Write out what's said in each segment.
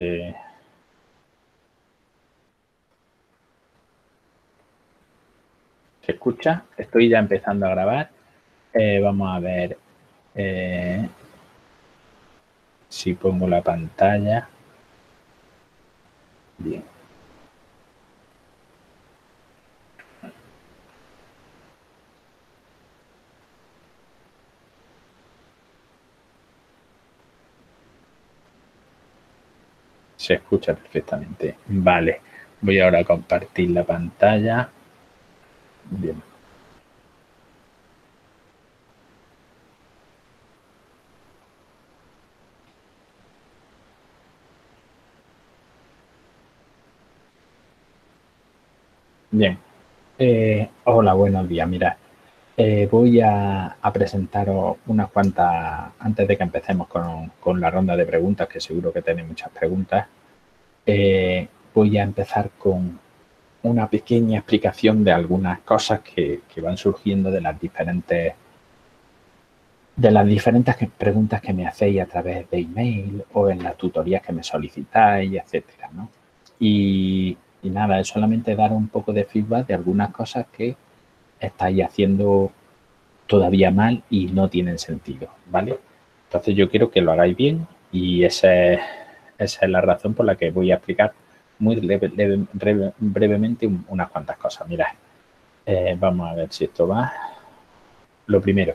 Eh, ¿Se escucha? Estoy ya empezando a grabar. Eh, vamos a ver eh, si pongo la pantalla. Bien. Se escucha perfectamente. Vale. Voy ahora a compartir la pantalla. Bien. Bien. Eh, hola, buenos días. Mira, eh, voy a, presentaros unas cuantas, antes de que empecemos con, la ronda de preguntas, que seguro que tenéis muchas preguntas, eh, voy a empezar con una pequeña explicación de algunas cosas que, van surgiendo de las diferentes de las diferentes preguntas que me hacéis a través de email o en las tutorías que me solicitáis, etcétera, Y, y nada, es solamente dar un poco de feedback de algunas cosas que estáis haciendo todavía mal y no tienen sentido, ¿vale? Entonces yo quiero que lo hagáis bien y esa es, esa es la razón por la que voy a explicar muy brevemente unas cuantas cosas. Mirad, eh, vamos a ver si esto va. Lo primero,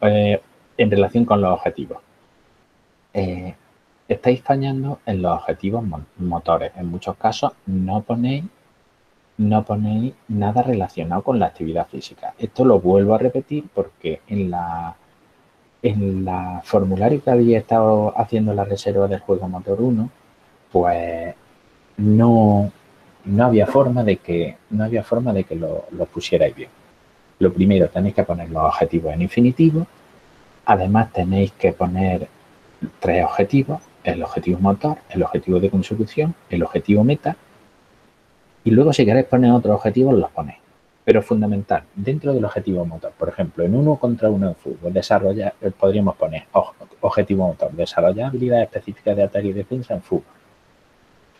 eh, en relación con los objetivos. Eh, estáis fallando en los objetivos motores. En muchos casos no ponéis no ponéis nada relacionado con la actividad física. Esto lo vuelvo a repetir porque en la en la formulario que había estado haciendo la reserva del juego motor 1, pues no, no había forma de que no había forma de que lo, lo pusierais bien. Lo primero, tenéis que poner los objetivos en infinitivo. Además, tenéis que poner tres objetivos, el objetivo motor, el objetivo de consecución, el objetivo meta y luego si queréis poner otros objetivos, los ponéis. Pero fundamental, dentro del objetivo motor, por ejemplo, en uno contra uno en fútbol, desarrollar, eh, podríamos poner objetivo motor, desarrollar habilidades específicas de ataque y defensa en fútbol.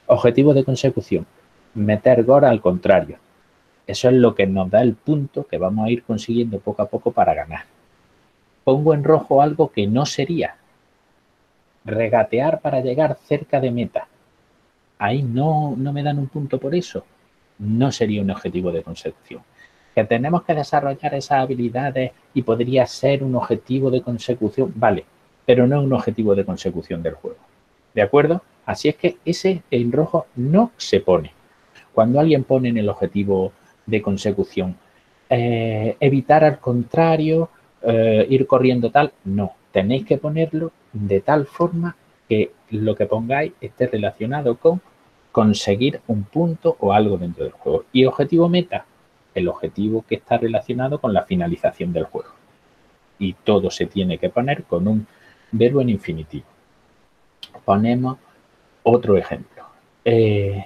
Objetivo de consecución, meter gol al contrario. Eso es lo que nos da el punto que vamos a ir consiguiendo poco a poco para ganar. Pongo en rojo algo que no sería regatear para llegar cerca de meta ahí no, no me dan un punto por eso. No sería un objetivo de consecución. Que tenemos que desarrollar esas habilidades y podría ser un objetivo de consecución, vale, pero no un objetivo de consecución del juego. ¿De acuerdo? Así es que ese en rojo no se pone. Cuando alguien pone en el objetivo de consecución eh, evitar al contrario, eh, ir corriendo tal, no. Tenéis que ponerlo de tal forma que lo que pongáis esté relacionado con conseguir un punto o algo dentro del juego. Y objetivo meta, el objetivo que está relacionado con la finalización del juego. Y todo se tiene que poner con un verbo en infinitivo. Ponemos otro ejemplo. Eh,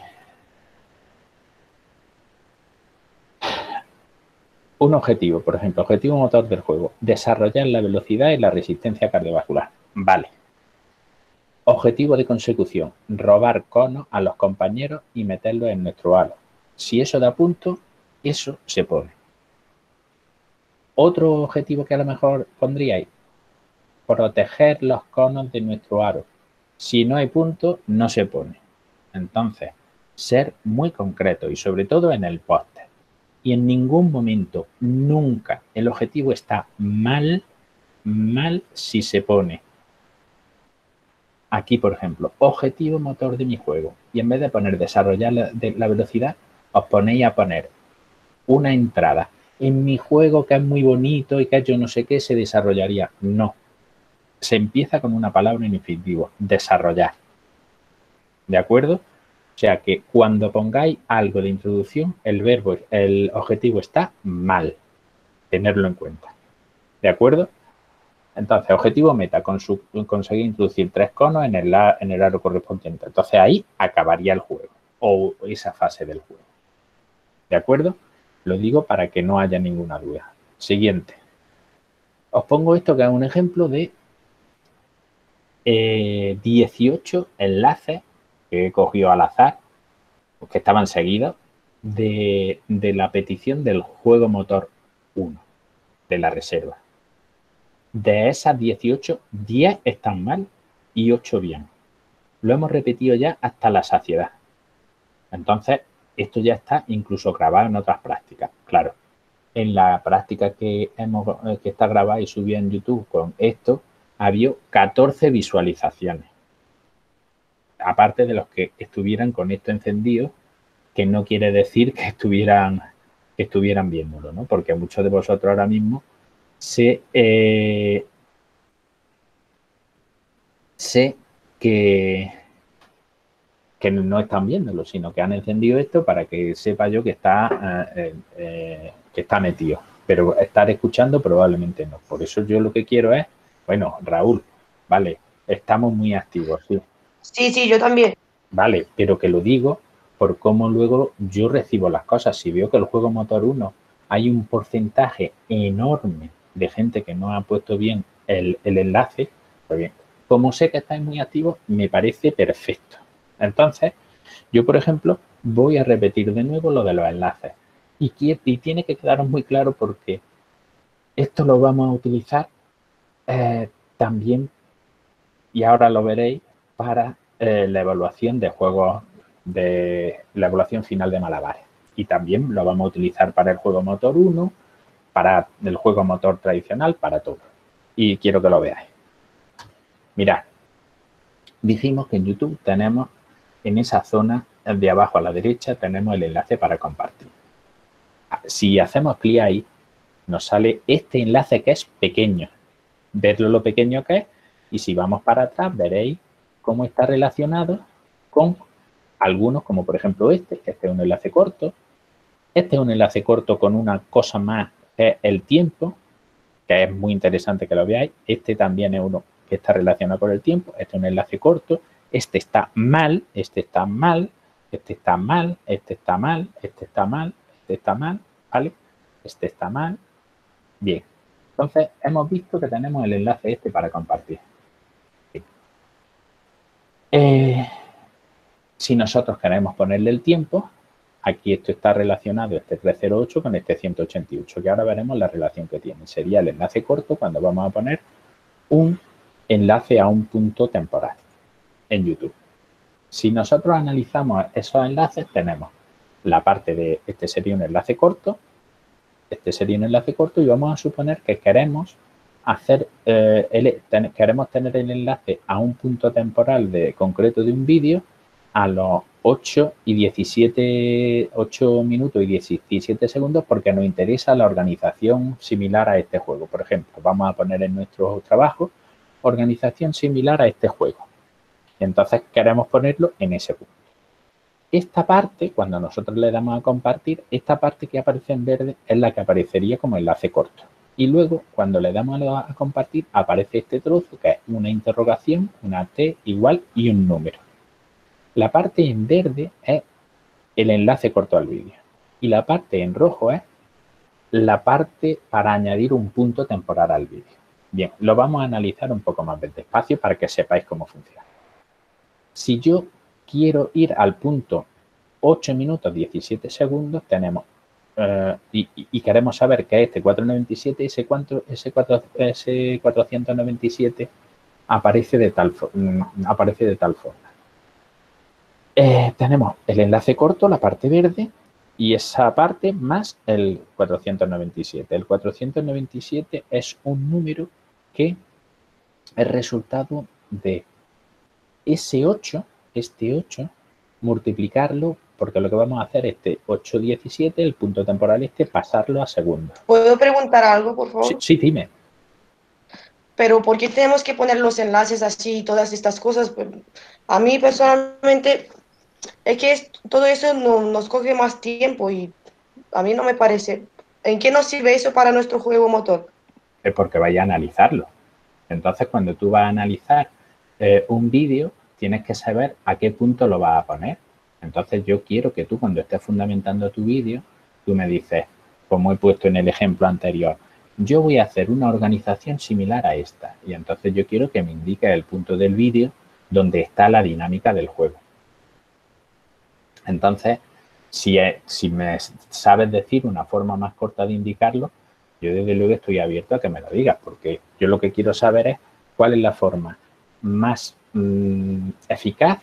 un objetivo, por ejemplo, objetivo motor del juego, desarrollar la velocidad y la resistencia cardiovascular. Vale, Objetivo de consecución, robar conos a los compañeros y meterlos en nuestro halo. Si eso da punto, eso se pone. Otro objetivo que a lo mejor pondríais, proteger los conos de nuestro aro. Si no hay punto, no se pone. Entonces, ser muy concreto y sobre todo en el póster. Y en ningún momento, nunca, el objetivo está mal, mal si se pone aquí, por ejemplo, objetivo motor de mi juego. Y en vez de poner desarrollar la, velocidad, os ponéis a poner una entrada. En mi juego que es muy bonito y que yo no sé qué, se desarrollaría. No. Se empieza con una palabra en infinitivo, desarrollar. ¿De acuerdo? O sea que cuando pongáis algo de introducción, el verbo, el objetivo está mal. Tenerlo en cuenta. ¿De acuerdo? Entonces, objetivo meta, conseguir introducir tres conos en el, en el aro correspondiente. Entonces, ahí acabaría el juego o esa fase del juego. ¿De acuerdo? Lo digo para que no haya ninguna duda. Siguiente. Os pongo esto que es un ejemplo de 18 eh, enlaces que he cogido al azar, pues que estaban seguidos, de, de la petición del juego motor 1, de la reserva. De esas 18, 10 están mal y 8 bien. Lo hemos repetido ya hasta la saciedad. Entonces, esto ya está incluso grabado en otras prácticas. Claro, en la práctica que, hemos, eh, que está grabada y subida en YouTube con esto, había 14 visualizaciones. Aparte de los que estuvieran con esto encendido, que no quiere decir que estuvieran, que estuvieran viéndolo, ¿no? Porque muchos de vosotros ahora mismo sé, eh, sé que, que no están viéndolo, sino que han encendido esto para que sepa yo que está eh, que está metido, pero estar escuchando probablemente no. Por eso yo lo que quiero es, bueno, Raúl, vale, estamos muy activos, sí. Sí, sí, yo también. Vale, pero que lo digo por cómo luego yo recibo las cosas. Si veo que el juego motor 1 hay un porcentaje enorme de gente que no ha puesto bien el, el enlace, pues bien, como sé que estáis muy activos, me parece perfecto. Entonces, yo, por ejemplo, voy a repetir de nuevo lo de los enlaces. Y, tiene que quedaros muy claro porque esto lo vamos a utilizar eh, también, y ahora lo veréis, para eh, la evaluación de juegos, de la evaluación final de malabares. Y también lo vamos a utilizar para el juego motor 1, para el juego motor tradicional, para todo. Y quiero que lo veáis. Mirad, dijimos que en YouTube tenemos en esa zona de abajo a la derecha tenemos el enlace para compartir si hacemos clic ahí, nos sale este enlace que es pequeño. Verlo lo pequeño que es y si vamos para atrás veréis cómo está relacionado con algunos, como por ejemplo este, este es un enlace corto. Este es un enlace corto con una cosa más que es el tiempo, que es muy interesante que lo veáis. Este también es uno que está relacionado con el tiempo. Este es un enlace corto. Este está mal, este está mal, este está mal, este está mal, este está mal, este está mal, ¿vale? Este está mal. Bien. Entonces, hemos visto que tenemos el enlace este para compartir. Eh, si nosotros queremos ponerle el tiempo, aquí esto está relacionado, este 308 con este 188, que ahora veremos la relación que tiene. Sería el enlace corto cuando vamos a poner un enlace a un punto temporal en YouTube. Si nosotros analizamos esos enlaces, tenemos la parte de este sería un enlace corto, este sería un enlace corto y vamos a suponer que queremos hacer, eh, queremos tener el enlace a un punto temporal de concreto de un vídeo a los 8 y 17, 8 minutos y 17 segundos porque nos interesa la organización similar a este juego. Por ejemplo, vamos a poner en nuestro trabajo organización similar a este juego. Entonces queremos ponerlo en ese punto. Esta parte, cuando nosotros le damos a compartir, esta parte que aparece en verde es la que aparecería como enlace corto. Y luego, cuando le damos a compartir, aparece este trozo que es una interrogación, una T igual y un número. La parte en verde es el enlace corto al vídeo. Y la parte en rojo es la parte para añadir un punto temporal al vídeo. Bien, lo vamos a analizar un poco más despacio para que sepáis cómo funciona. Si yo quiero ir al punto 8 minutos 17 segundos, tenemos eh, y, queremos saber que este 497 ese, cuánto, ese, 4, ese 497 aparece de tal, mm, aparece de tal forma. Eh, tenemos el enlace corto, la parte verde, y esa parte más el 497. El 497 es un número que es resultado de ese 8 este 8, multiplicarlo, porque lo que vamos a hacer este 8, 17, el punto temporal este, pasarlo a segundo. ¿Puedo preguntar algo, por favor? Sí, dime. Pero ¿por qué tenemos que poner los enlaces así y todas estas cosas? Pues, a mí personalmente es que todo eso nos coge más tiempo y a mí no me parece. ¿En qué nos sirve eso para nuestro juego motor? Es porque vaya a analizarlo. Entonces, cuando tú vas a analizar eh, un vídeo, tienes que saber a qué punto lo vas a poner. Entonces yo quiero que tú cuando estés fundamentando tu vídeo, tú me dices, como he puesto en el ejemplo anterior, yo voy a hacer una organización similar a esta. Y entonces yo quiero que me indique el punto del vídeo donde está la dinámica del juego. Entonces, si, si me sabes decir una forma más corta de indicarlo, yo desde luego estoy abierto a que me lo digas, porque yo lo que quiero saber es cuál es la forma más mm, eficaz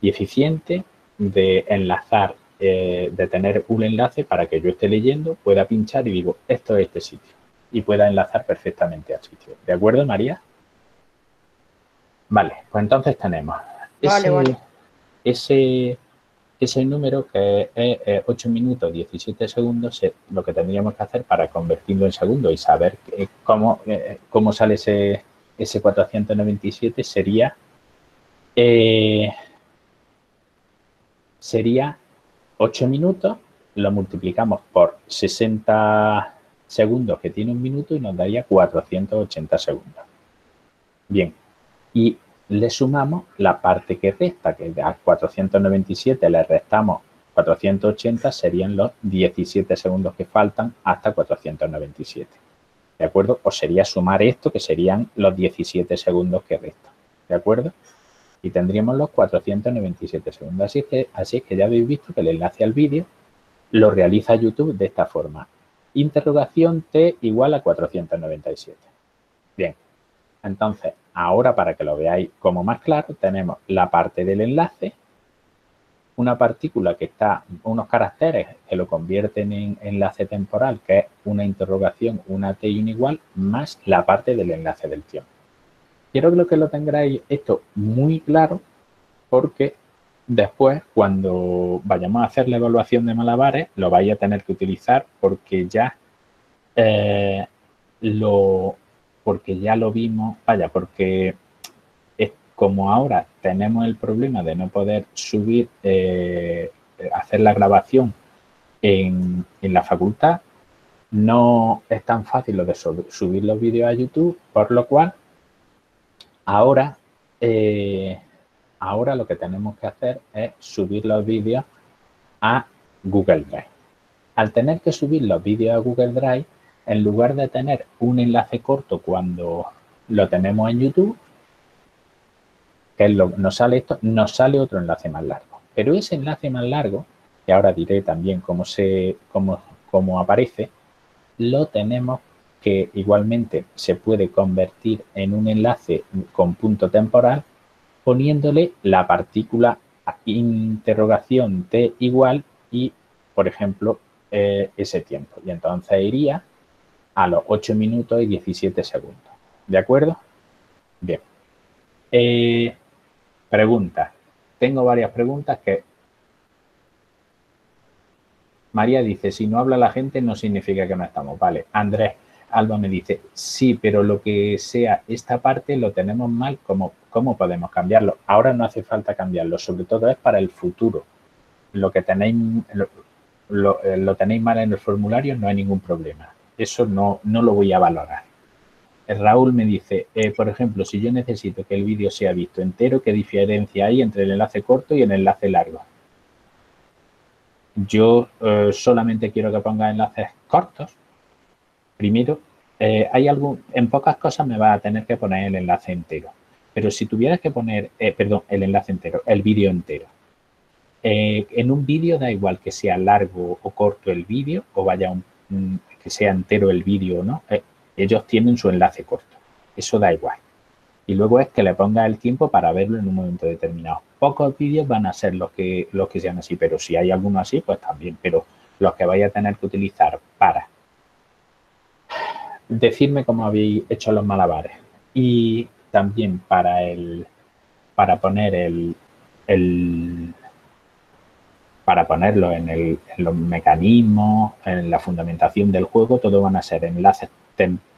y eficiente de enlazar, eh, de tener un enlace para que yo esté leyendo, pueda pinchar y digo, esto es este sitio, y pueda enlazar perfectamente al sitio. ¿De acuerdo, María? Vale, pues entonces tenemos ese, ese, número que es 8 minutos 17 segundos, lo que tendríamos que hacer para convertirlo en segundo y saber cómo, eh, cómo sale ese, ese 497 sería eh, sería 8 minutos, lo multiplicamos por 60 segundos que tiene un minuto y nos daría 480 segundos. Bien, y le sumamos la parte que resta, que a 497 le restamos 480, serían los 17 segundos que faltan hasta 497. ¿De acuerdo? O sería sumar esto, que serían los 17 segundos que restan. ¿De acuerdo? Y tendríamos los 497 segundos. Así que, así es que ya habéis visto que el enlace al vídeo lo realiza YouTube de esta forma. Interrogación T igual a 497. Bien, entonces ahora para que lo veáis como más claro, tenemos la parte del enlace, una partícula que está, unos caracteres que lo convierten en enlace temporal, que es una interrogación, una T y un igual, más la parte del enlace del tiempo. Quiero que lo tengáis esto muy claro porque después, cuando vayamos a hacer la evaluación de malabares, lo vais a tener que utilizar porque ya eh, lo porque ya lo vimos, vaya, porque como ahora tenemos el problema de no poder subir, eh, hacer la grabación en, la facultad, no es tan fácil lo de subir los vídeos a YouTube, por lo cual ahora, eh, ahora lo que tenemos que hacer es subir los vídeos a Google Drive. Al tener que subir los vídeos a Google Drive, en lugar de tener un enlace corto cuando lo tenemos en YouTube, que lo, nos sale esto, nos sale otro enlace más largo. Pero ese enlace más largo, que ahora diré también cómo, se, cómo, cómo aparece, lo tenemos que igualmente se puede convertir en un enlace con punto temporal poniéndole la partícula interrogación t igual y, por ejemplo, eh, ese tiempo. Y entonces iría a los 8 minutos y 17 segundos. ¿De acuerdo? Bien. Eh, preguntas. Tengo varias preguntas que... María dice, si no habla la gente no significa que no estamos. Vale. Andrés Alba me dice, sí, pero lo que sea esta parte lo tenemos mal, ¿cómo, cómo podemos cambiarlo? Ahora no hace falta cambiarlo, sobre todo es para el futuro. Lo que tenéis, lo eh, tenéis mal en el formulario no hay ningún problema eso no, no lo voy a valorar. Raúl me dice, eh, por ejemplo, si yo necesito que el vídeo sea visto entero, ¿qué diferencia hay entre el enlace corto y el enlace largo? Yo eh, solamente quiero que ponga enlaces cortos. Primero, eh, hay algo, en pocas cosas me va a tener que poner el enlace entero. Pero si tuvieras que poner, perdón, el enlace entero, el vídeo entero. en un vídeo da igual que sea largo o corto el vídeo o vaya un, que sea entero el vídeo no, eh, ellos tienen su enlace corto. Eso da igual. Y luego es que le ponga el tiempo para verlo en un momento determinado. Pocos vídeos van a ser los que, los que sean así, pero si hay alguno así, pues también. Pero los que vaya a tener que utilizar para decirme cómo habéis hecho los malabares y también para el para poner el, el para ponerlo en, los mecanismos, en la fundamentación del juego, todo van a ser enlaces,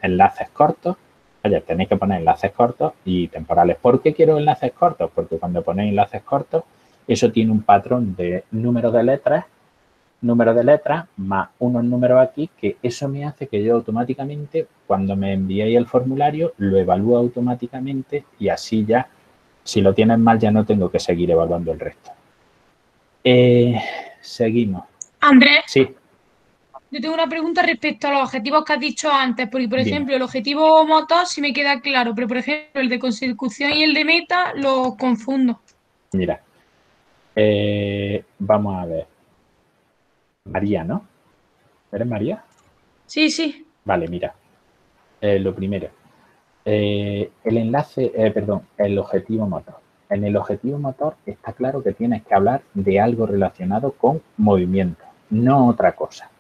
enlaces cortos. Oye, tenéis que poner enlaces cortos y temporales. ¿Por qué quiero enlaces cortos? Porque cuando ponéis enlaces cortos, eso tiene un patrón de número de letras, número de letras más unos números aquí, que eso me hace que yo automáticamente, cuando me enviéis el formulario, lo evalúe automáticamente y así ya, si lo tienes mal, ya no tengo que seguir evaluando el resto. Eh, seguimos. Andrés. Sí. Yo tengo una pregunta respecto a los objetivos que has dicho antes, porque por ejemplo el objetivo motor sí me queda claro, pero por ejemplo el de consecución y el de meta lo confundo. Mira, eh, vamos a ver. María, ¿no? ¿Eres María? Sí, sí. Vale, mira. Eh, lo primero. Eh, el enlace, eh, perdón, el objetivo motor. En el objetivo motor está claro que tienes que hablar de algo relacionado con movimiento, no otra cosa.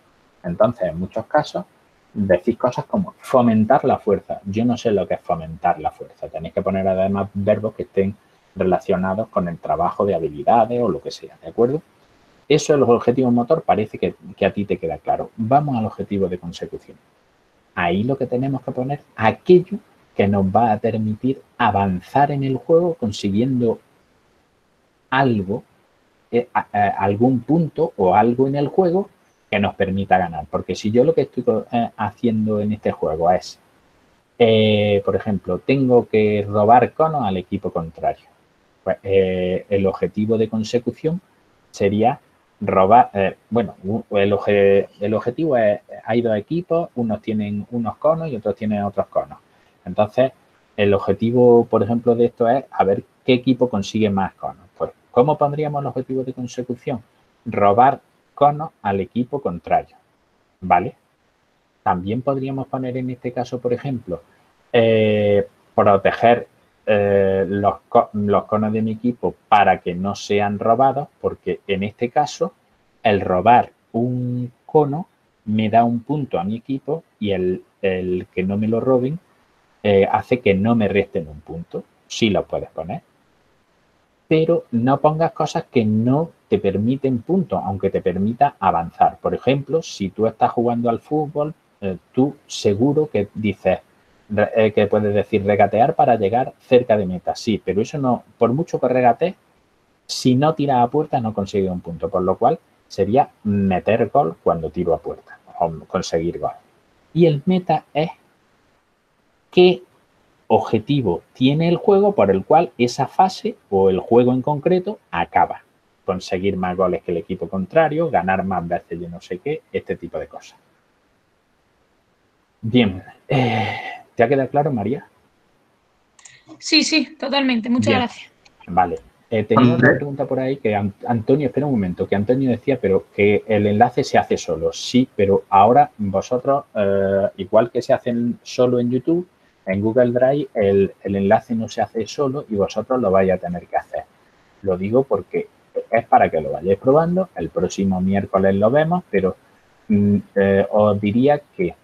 Entonces, en muchos casos, decís cosas como fomentar la fuerza. Yo no sé lo que es fomentar la fuerza. Tenéis que poner además verbos que estén relacionados con el trabajo de habilidades o lo que sea, ¿de acuerdo? Eso es el objetivo motor, parece que, que a ti te queda claro. Vamos al objetivo de consecución. Ahí lo que tenemos que poner, aquello que nos va a permitir avanzar en el juego consiguiendo algo, eh, algún punto o algo en el juego que nos permita ganar. Porque si yo lo que estoy eh, haciendo en este juego es, eh, por ejemplo, tengo que robar conos al equipo contrario. Pues el objetivo de consecución sería robar, bueno, el, el objetivo es, hay dos equipos, unos tienen unos conos y otros tienen otros conos entonces, el objetivo, por ejemplo, de esto es a ver qué equipo consigue más conos. Pues, ¿cómo pondríamos el objetivo de consecución? Robar conos al equipo contrario, ¿vale? También podríamos poner en este caso, por ejemplo, eh, proteger eh, los, los conos de mi equipo para que no sean robados, porque en este caso, el robar un cono me da un punto a mi equipo y el, el que no me lo roben eh, hace que no me resten un punto. Sí lo puedes poner. Pero no pongas cosas que no te permiten puntos, aunque te permita avanzar. Por ejemplo, si tú estás jugando al fútbol, eh, tú seguro que dices, eh, que puedes decir regatear para llegar cerca de meta. Sí, pero eso no, por mucho que regate, si no tira a puerta no consigue un punto. Por lo cual sería meter gol cuando tiro a puerta o conseguir gol. Y el meta es qué objetivo tiene el juego por el cual esa fase o el juego en concreto acaba. Conseguir más goles que el equipo contrario, ganar más veces yo no sé qué, este tipo de cosas. Bien, eh, ¿te ha quedado claro, María? Sí, sí, totalmente. Muchas gracias. Vale. Eh, tenía otra pregunta por ahí que Antonio, espera un momento, que Antonio decía, pero que el enlace se hace solo. Sí, pero ahora vosotros, eh, igual que se hacen solo en YouTube, en Google Drive el, enlace no se hace solo y vosotros lo vais a tener que hacer. Lo digo porque es para que lo vayáis probando. El próximo miércoles lo vemos, pero mm, eh, os diría que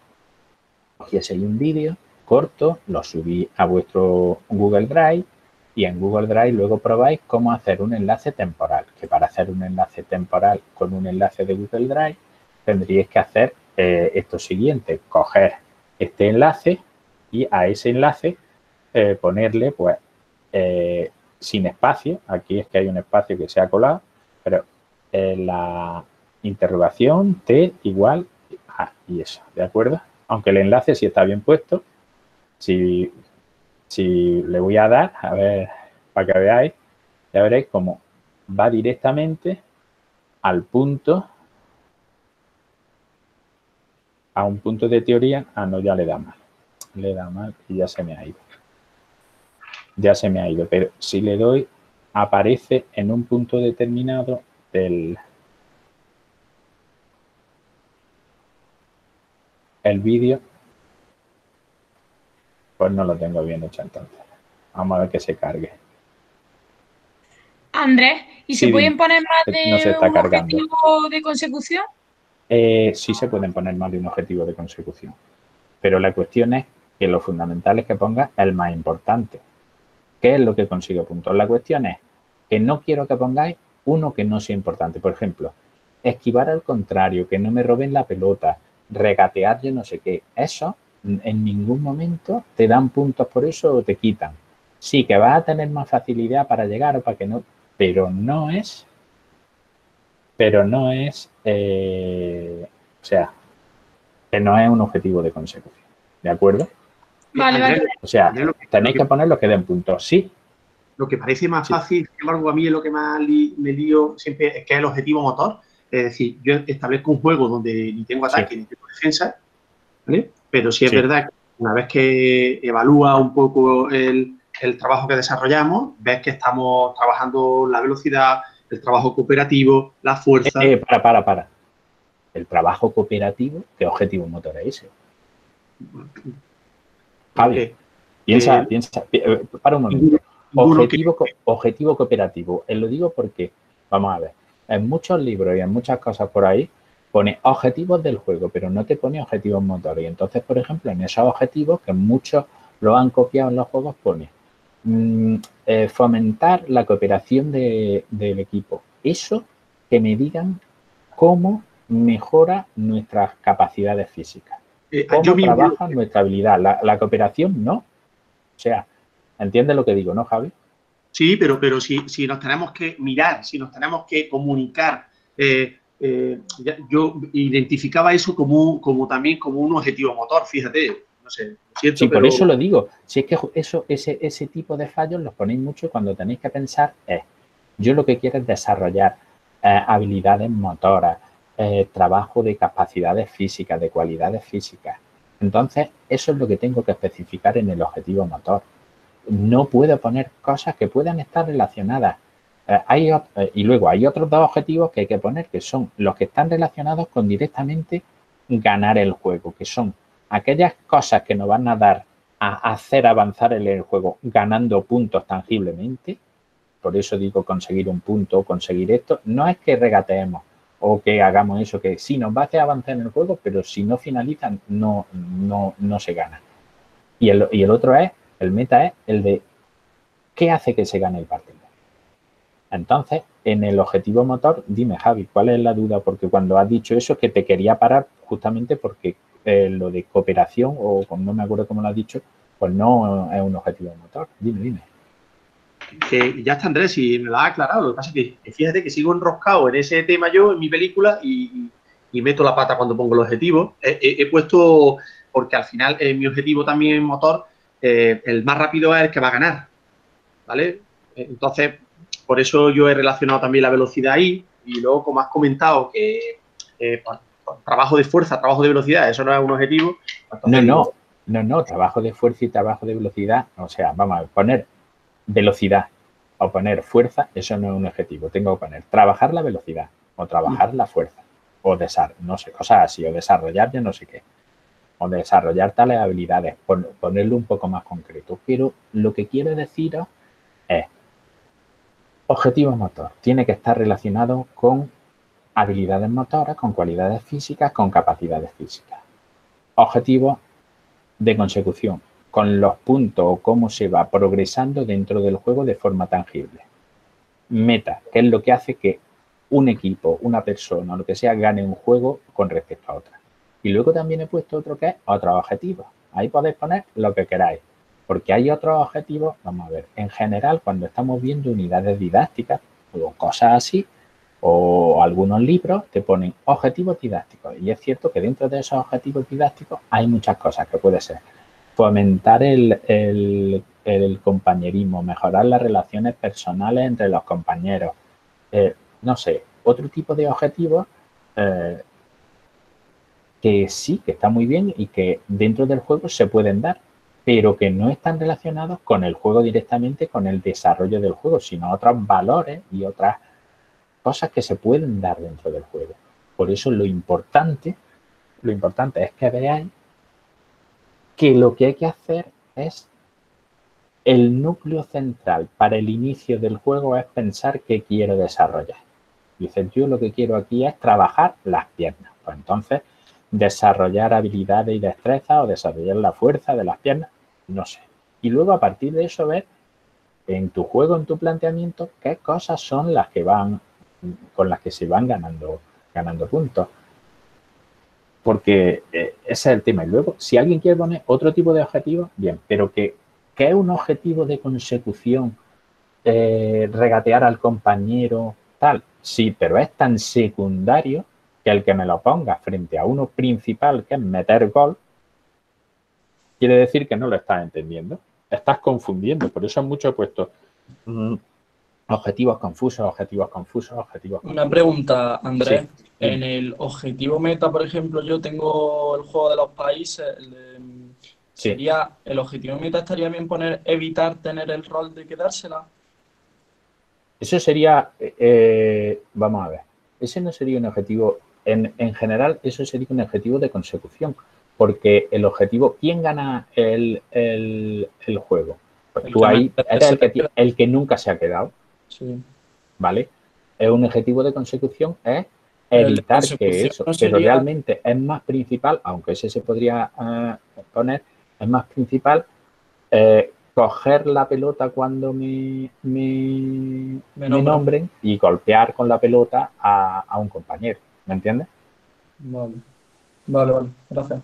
cogieseis un vídeo corto, lo subí a vuestro Google Drive y en Google Drive luego probáis cómo hacer un enlace temporal. Que para hacer un enlace temporal con un enlace de Google Drive tendríais que hacer eh, esto siguiente, coger este enlace, y a ese enlace eh, ponerle pues sin espacio, aquí es que hay un espacio que se ha colado, pero eh, la interrogación T igual a y eso, ¿de acuerdo? Aunque el enlace sí está bien puesto, si, si le voy a dar, a ver, para que veáis, ya veréis cómo va directamente al punto, a un punto de teoría, ah, no, ya le da mal le da mal y ya se me ha ido. Ya se me ha ido, pero si le doy, aparece en un punto determinado del el vídeo, pues no lo tengo bien hecho entonces. Vamos a ver que se cargue. Andrés, ¿y se pueden poner más de un objetivo de consecución? Eh, sí se pueden poner más de un objetivo de consecución. Pero la cuestión es que lo fundamental es que ponga el más importante. ¿Qué es lo que consigo puntos? La cuestión es que no quiero que pongáis uno que no sea importante. Por ejemplo, esquivar al contrario, que no me roben la pelota, regatear yo no sé qué. Eso en ningún momento te dan puntos por eso o te quitan. Sí, que vas a tener más facilidad para llegar o para que no, pero no es, pero no es, eh, o sea, que no es un objetivo de consecución. ¿De acuerdo? Vale, vale. O sea, tenéis que, poner lo que den puntos, sí. Lo que parece más fácil, sin embargo, a mí es lo que más me lío siempre es que es el objetivo motor. Es decir, yo establezco un juego donde ni tengo ataque ni tengo defensa, ¿vale? Pero sí es verdad que una vez que evalúa un poco el, trabajo que desarrollamos, ves que estamos trabajando la velocidad, el trabajo cooperativo, la fuerza. Eh, para, para, para. El trabajo cooperativo, ¿qué objetivo motor es ese? Javi, piensa, Eh, piensa, pi- eh, para un momento. Objetivo, co- objetivo cooperativo. Eh, Lo digo porque, vamos a ver, en muchos libros y en muchas cosas por ahí pone objetivos del juego, pero no te pone objetivos motores. Y entonces, por ejemplo, en esos objetivos, que muchos lo han copiado en los juegos, pone mm, eh, fomentar la cooperación de- del equipo. Eso que me digan cómo mejora nuestras capacidades físicas Eh, cómo yo trabaja nuestra habilidad. La, la cooperación no. O sea, ¿entiendes lo que digo, no, Javi? Sí, pero, pero si, si nos tenemos que mirar, si nos tenemos que comunicar, eh, eh, yo identificaba eso como, como también como un objetivo motor, fíjate, no sé, siento, Sí, por eso lo digo. Si es que eso, ese, ese tipo de fallos los ponéis mucho cuando tenéis que pensar es, yo lo que quiero es desarrollar habilidades motoras, eh, trabajo de capacidades físicas, de cualidades físicas. Entonces, eso es lo que tengo que especificar en el objetivo motor. No puedo poner cosas que puedan estar relacionadas. Eh, hay, eh, y luego hay otros dos objetivos que hay que poner, que son los que están relacionados con directamente ganar el juego, que son aquellas cosas que nos van a dar a hacer avanzar en el juego ganando puntos tangiblemente, por eso digo conseguir un punto conseguir esto, no es que regateemos o que hagamos eso, que sí nos va a hacer avanzar en el juego, pero si no finalizan, no, no, no se gana. Y el, y el otro es, el meta es el de qué hace que se gane el partido. Entonces, en el objetivo motor, dime Javi, ¿cuál es la duda? Porque cuando has dicho eso es que te quería parar justamente porque eh, lo de cooperación, o no me acuerdo cómo lo has dicho, pues no es un objetivo motor. Dime, dime. Que ya está Andrés y me lo ha aclarado. Lo que pasa es que, fíjate que sigo enroscado en ese tema yo, en mi película, y, meto la pata cuando pongo el objetivo. He, he- he puesto, porque al final eh, mi objetivo también motor, eh, el más rápido es el que va a ganar. ¿Vale? Entonces, por eso yo he relacionado también la velocidad ahí. Y luego, como has comentado, que eh, trabajo de fuerza, trabajo de velocidad, eso no es un objetivo. pues No, no, no, no, trabajo de fuerza y trabajo de velocidad, o sea, vamos a poner velocidad o poner fuerza, eso no es un objetivo. Tengo que poner trabajar la velocidad o trabajar la fuerza o desarrollar, no sé, cosas así, o desarrollar yo no sé qué, o desarrollar tales habilidades, pon- ponerlo un poco más concreto. Pero lo que quiero deciros es, objetivo motor, tiene que estar relacionado con habilidades motoras, con cualidades físicas, con capacidades físicas. Objetivo de consecución, con los puntos o cómo se va progresando dentro del juego de forma tangible. Meta, que es lo que hace que un equipo, una persona o lo que sea gane un juego con respecto a otra. Y luego también he puesto otro que es otro objetivo. Ahí podéis poner lo que queráis, porque hay otros objetivos, vamos a ver, en general cuando estamos viendo unidades didácticas o cosas así, o algunos libros te ponen objetivos didácticos. Y es cierto que dentro de esos objetivos didácticos hay muchas cosas que puede ser fomentar el, compañerismo, mejorar las relaciones personales entre los compañeros. Eh, no sé, otro tipo de objetivos eh, que sí, que está muy bien y que dentro del juego se pueden dar, pero que no están relacionados con el juego directamente, con el desarrollo del juego, sino otros valores y otras cosas que se pueden dar dentro del juego. Por eso lo importante, lo importante es que veáis que lo que hay que hacer es el núcleo central para el inicio del juego es pensar qué quiero desarrollar. Dices, yo lo que quiero aquí es trabajar las piernas. Pues entonces, desarrollar habilidades y destrezas o desarrollar la fuerza de las piernas, no sé. Y luego a partir de eso ver en tu juego, en tu planteamiento, qué cosas son las que van, con las que se van ganando, ganando puntos. Porque eh, ese es el tema. Y luego, si alguien quiere poner otro tipo de objetivo, bien, pero que, que es un objetivo de consecución, eh, regatear al compañero, tal, sí, pero es tan secundario que el que me lo ponga frente a uno principal, que es meter gol, quiere decir que no lo estás entendiendo. Estás confundiendo. Por eso en mucho he puesto mm, objetivos confusos, objetivos confusos, objetivos confusos. Una pregunta, Andrés. Sí. En el objetivo meta, por ejemplo, yo tengo el juego de los países. el de- Sí. sería, el objetivo meta estaría bien poner evitar tener el rol de quedársela. Eso sería, eh, vamos a ver, ese no sería un objetivo, en, en, general, eso sería un objetivo de consecución, porque el objetivo, ¿quién gana el, el, el juego? Pues tú ahí eres que, el que nunca se ha quedado, Sí. ¿vale? Es un objetivo de consecución, es evitar que eso, no pero realmente es más principal, aunque ese se podría eh, poner, es más principal eh, coger la pelota cuando me, me, nombren y golpear con la pelota a, a un compañero, ¿me entiendes? Vale. Vale, vale. Gracias.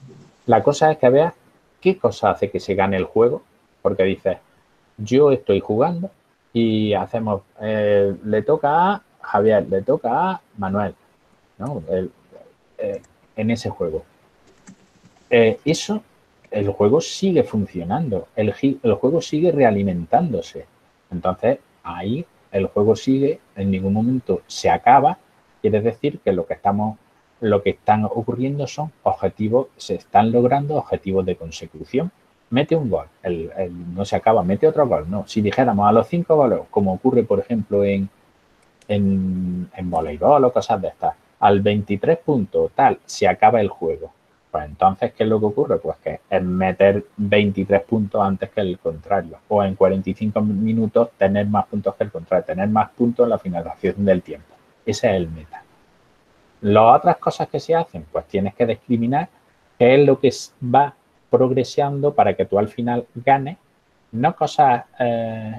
La cosa es que veas qué cosa hace que se gane el juego, porque dices, yo estoy jugando y hacemos, eh, le toca a Javier, le toca a Manuel, ¿no? Eh, en ese juego. Eh, eso, el juego sigue funcionando, el, el juego sigue realimentándose. Entonces, ahí el juego sigue, en ningún momento se acaba, quiere decir que lo que estamos lo que están ocurriendo son objetivos, se están logrando objetivos de consecución. Mete un gol, el- no se acaba, mete otro gol. No, si dijéramos a los cinco goles, como ocurre, por ejemplo, en, en, en voleibol o cosas de estas, al 23 puntos, tal, se acaba el juego. Pues entonces, ¿qué es lo que ocurre? Pues que es meter 23 puntos antes que el contrario. O en 45 minutos tener más puntos que el contrario, tener más puntos en la finalización del tiempo. Ese es el meta. Las otras cosas que se hacen, pues tienes que discriminar qué es lo que va progresando para que tú al final ganes, no cosas eh,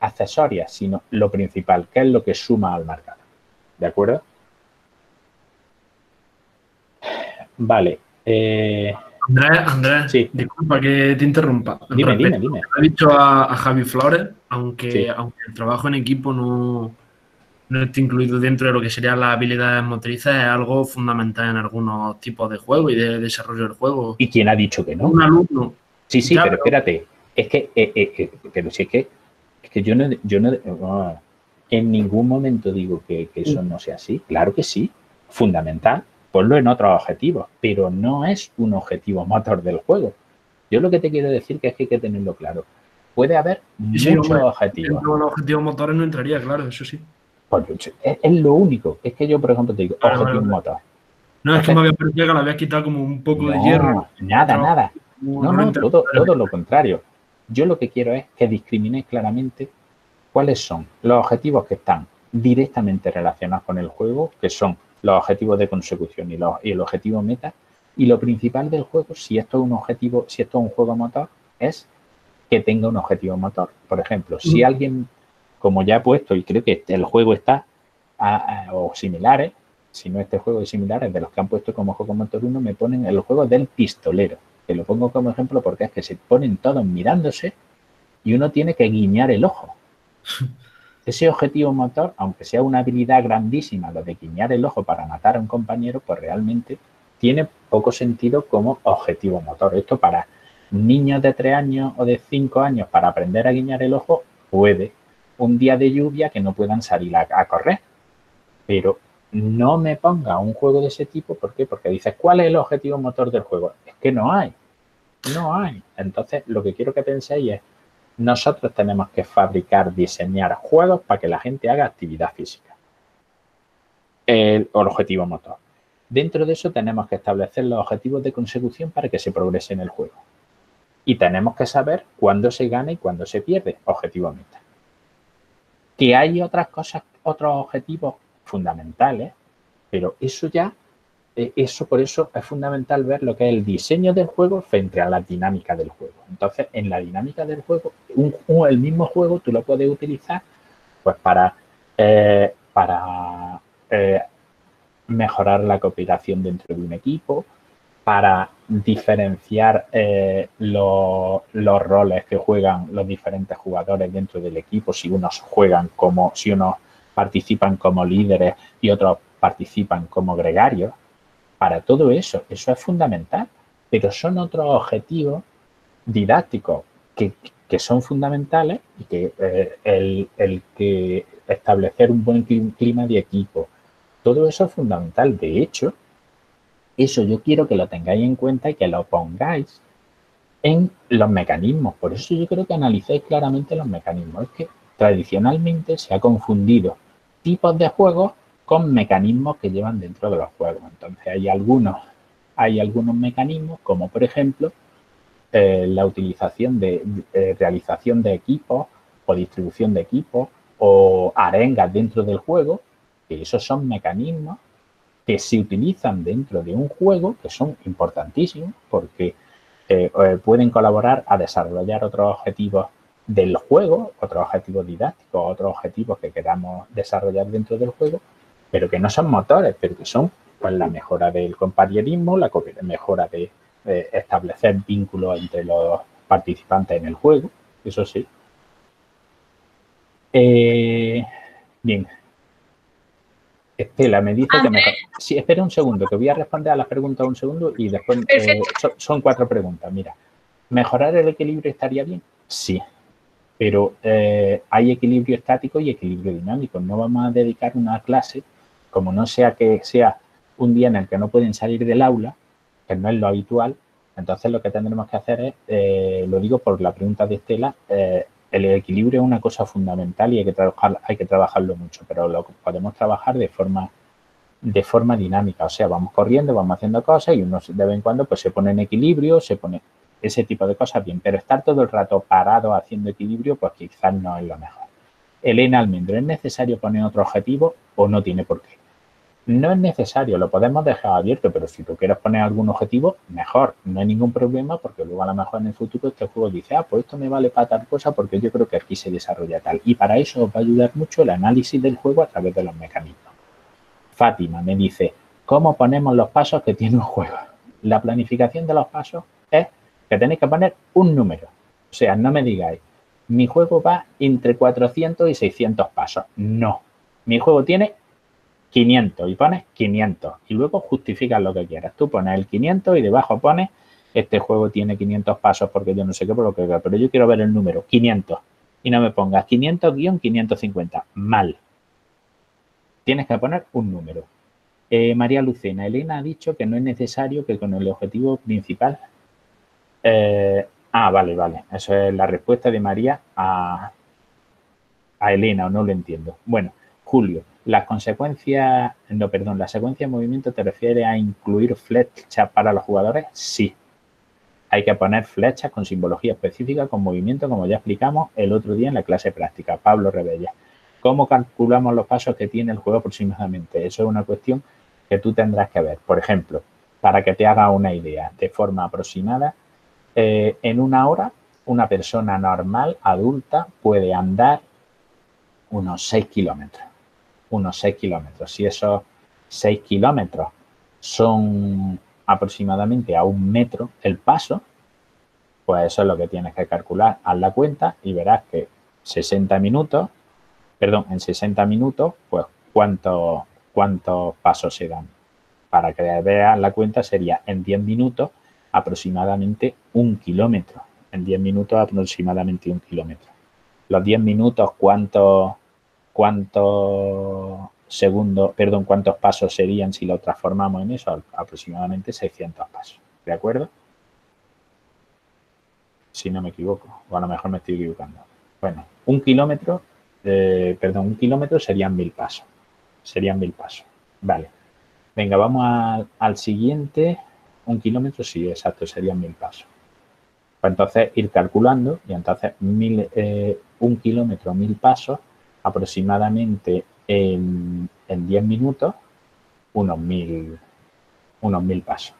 accesorias, sino lo principal, qué es lo que suma al marcador. ¿De acuerdo? Vale. eh, Andrés, Andrés, Sí. disculpa que te interrumpa. dime, dime, dime. lo que dicho a, a Javi Flores, aunque, Sí. aunque el trabajo en equipo no, no esté incluido dentro de lo que serían las habilidades motrices, es algo fundamental en algunos tipos de juego y de desarrollo del juego. ¿Y quién ha dicho que no? Un alumno, Sí, sí, pero espérate. Es que, eh, eh, eh, pero si es que, es que yo no, yo no, ah, en ningún momento digo que, que eso no sea así. Claro que sí, fundamental. Ponlo en otros objetivos, pero no es un objetivo motor del juego. Yo lo que te quiero decir que es que hay que tenerlo claro. Puede haber Sí, muchos hombre, objetivos. los objetivos motores no entraría, claro, eso sí. Pues, es, es lo único. Es que yo, por ejemplo, te digo, vale. motor. No, es que me había parecido que le habías quitado como un poco de hierro. Nada, No, nada. No, no todo, todo lo contrario. Yo lo que quiero es que discriminéis claramente cuáles son los objetivos que están directamente relacionados con el juego, que son los objetivos de consecución y, los- y el objetivo meta. Y lo principal del juego, si esto es un objetivo, si esto es un juego motor, es que tenga un objetivo motor. Por ejemplo, si alguien, como ya he puesto, y creo que el juego está, a- a- o similares, si no este juego es similares de los que han puesto como juego motor 1, me ponen el juego del pistolero. Que lo pongo como ejemplo porque es que se ponen todos mirándose y uno tiene que guiñar el ojo. Ese objetivo motor, aunque sea una habilidad grandísima, lo de guiñar el ojo para matar a un compañero, pues realmente tiene poco sentido como objetivo motor. Esto para niños de 3 años o de 5 años para aprender a guiñar el ojo puede. Un día de lluvia que no puedan salir a, correr. Pero no me ponga un juego de ese tipo, ¿por qué? Porque dices, ¿cuál es el objetivo motor del juego? Es que no hay. No hay. Entonces, lo que quiero que penséis es, nosotros tenemos que fabricar, diseñar juegos para que la gente haga actividad física. El, el objetivo motor. Dentro de eso tenemos que establecer los objetivos de consecución para que se progrese en el juego. Y tenemos que saber cuándo se gana y cuándo se pierde, objetivo meta. Que hay otras cosas, otros objetivos fundamentales, pero eso ya, eh, eso por eso es fundamental ver lo que es el diseño del juego frente a la dinámica del juego. Entonces, en la dinámica del juego, el mismo juego tú lo puedes utilizar pues para, eh, para eh, mejorar la cooperación dentro de un equipo, para diferenciar eh, lo- los roles que juegan los diferentes jugadores dentro del equipo, si unos juegan como, si unos participan como líderes y otros participan como gregarios. Para todo eso, eso es fundamental, pero son otros objetivos didácticos que, son fundamentales y que eh, el, el que establecer un buen clim- clima de equipo, todo eso es fundamental. De hecho, eso yo quiero que lo tengáis en cuenta y que lo pongáis en los mecanismos. Por eso yo creo que analicéis claramente los mecanismos. Es que tradicionalmente se ha confundido tipos de juegos con mecanismos que llevan dentro de los juegos. Entonces hay algunos, hay algunos mecanismos, como por ejemplo eh, la utilización de realización de equipos o distribución de equipos o arengas dentro del juego, que esos son mecanismos que se utilizan dentro de un juego, que son importantísimos porque eh, eh, pueden colaborar a desarrollar otros objetivos del juego, otros objetivos didácticos, otros objetivos que queramos desarrollar dentro del juego, pero que no son motores, pero que son pues, la mejora del compañerismo, la mejora de establecer vínculos entre los participantes en el juego, eso sí. Eh, bien. Estela me dice que mejor. Sí, espera un segundo, que voy a responder a las preguntas un segundo y después eh, son, cuatro preguntas. Mira, ¿mejorar el equilibrio estaría bien? Sí, pero eh, hay equilibrio estático y equilibrio dinámico. No vamos a dedicar una clase, como no sea que sea un día en el que no pueden salir del aula, que no es lo habitual, entonces lo que tendremos que hacer es, eh, lo digo por la pregunta de Estela, el equilibrio es una cosa fundamental y hay que, trabajar, hay que trabajarlo mucho, pero lo podemos trabajar de forma, de forma dinámica. O sea, vamos corriendo, vamos haciendo cosas y uno de vez en cuando pues, se pone en equilibrio, se pone ese tipo de cosas bien, pero estar todo el rato parado haciendo equilibrio, pues quizás no es lo mejor. Elena Almendro, ¿es necesario poner otro objetivo o no tiene por qué? No es necesario, lo podemos dejar abierto, pero si tú quieres poner algún objetivo, mejor, no hay ningún problema porque luego a lo mejor en el futuro este juego dice, ah, pues esto me vale para tal cosa porque yo creo que aquí se desarrolla tal. Y para eso os va a ayudar mucho el análisis del juego a través de los mecanismos. Fátima me dice, ¿cómo ponemos los pasos que tiene un juego? La planificación de los pasos es que tenéis que poner un número. O sea, no me digáis, mi juego va entre 400 y 600 pasos. No, mi juego tiene 500 y pones 500 y luego justificas lo que quieras. Tú pones el 500 y debajo pones este juego tiene 500 pasos porque yo no sé qué por lo que pero yo quiero ver el número 500 y no me pongas 500-550. Mal. Tienes que poner un número. Eh, María Lucena, Elena ha dicho que no es necesario que con el objetivo principal. Eh, ah, vale, vale. Eso es la respuesta de María a Elena, o no lo entiendo. Bueno, Julio, las consecuencias, no, perdón, la secuencia de movimiento te refiere a incluir flechas para los jugadores? Sí. Hay que poner flechas con simbología específica, con movimiento, como ya explicamos el otro día en la clase práctica. Pablo Rebella. ¿Cómo calculamos los pasos que tiene el juego aproximadamente? Eso es una cuestión que tú tendrás que ver. Por ejemplo, para que te haga una idea, de forma aproximada, eh, en una hora una persona normal, adulta, puede andar unos 6 kilómetros unos 6 kilómetros. Si esos 6 kilómetros son aproximadamente a un metro el paso, pues eso es lo que tienes que calcular. Haz la cuenta y verás que 60 minutos, perdón, en 60 minutos, pues cuántos cuántos pasos se dan. Para que veas la cuenta sería en 10 minutos aproximadamente un kilómetro. En 10 minutos aproximadamente un kilómetro. Los 10 minutos, ¿cuántos cuántos segundos, perdón, cuántos pasos serían si lo transformamos en eso, aproximadamente 600 pasos, ¿de acuerdo? Si no me equivoco, o a lo mejor me estoy equivocando. Bueno, un kilómetro, eh, perdón, un kilómetro serían mil pasos, serían mil pasos, vale. Venga, vamos al siguiente, un kilómetro, sí, exacto, serían mil pasos. Pues entonces ir calculando y entonces mil, eh, un kilómetro, mil pasos, aproximadamente en, 10 minutos unos mil, unos mil pasos.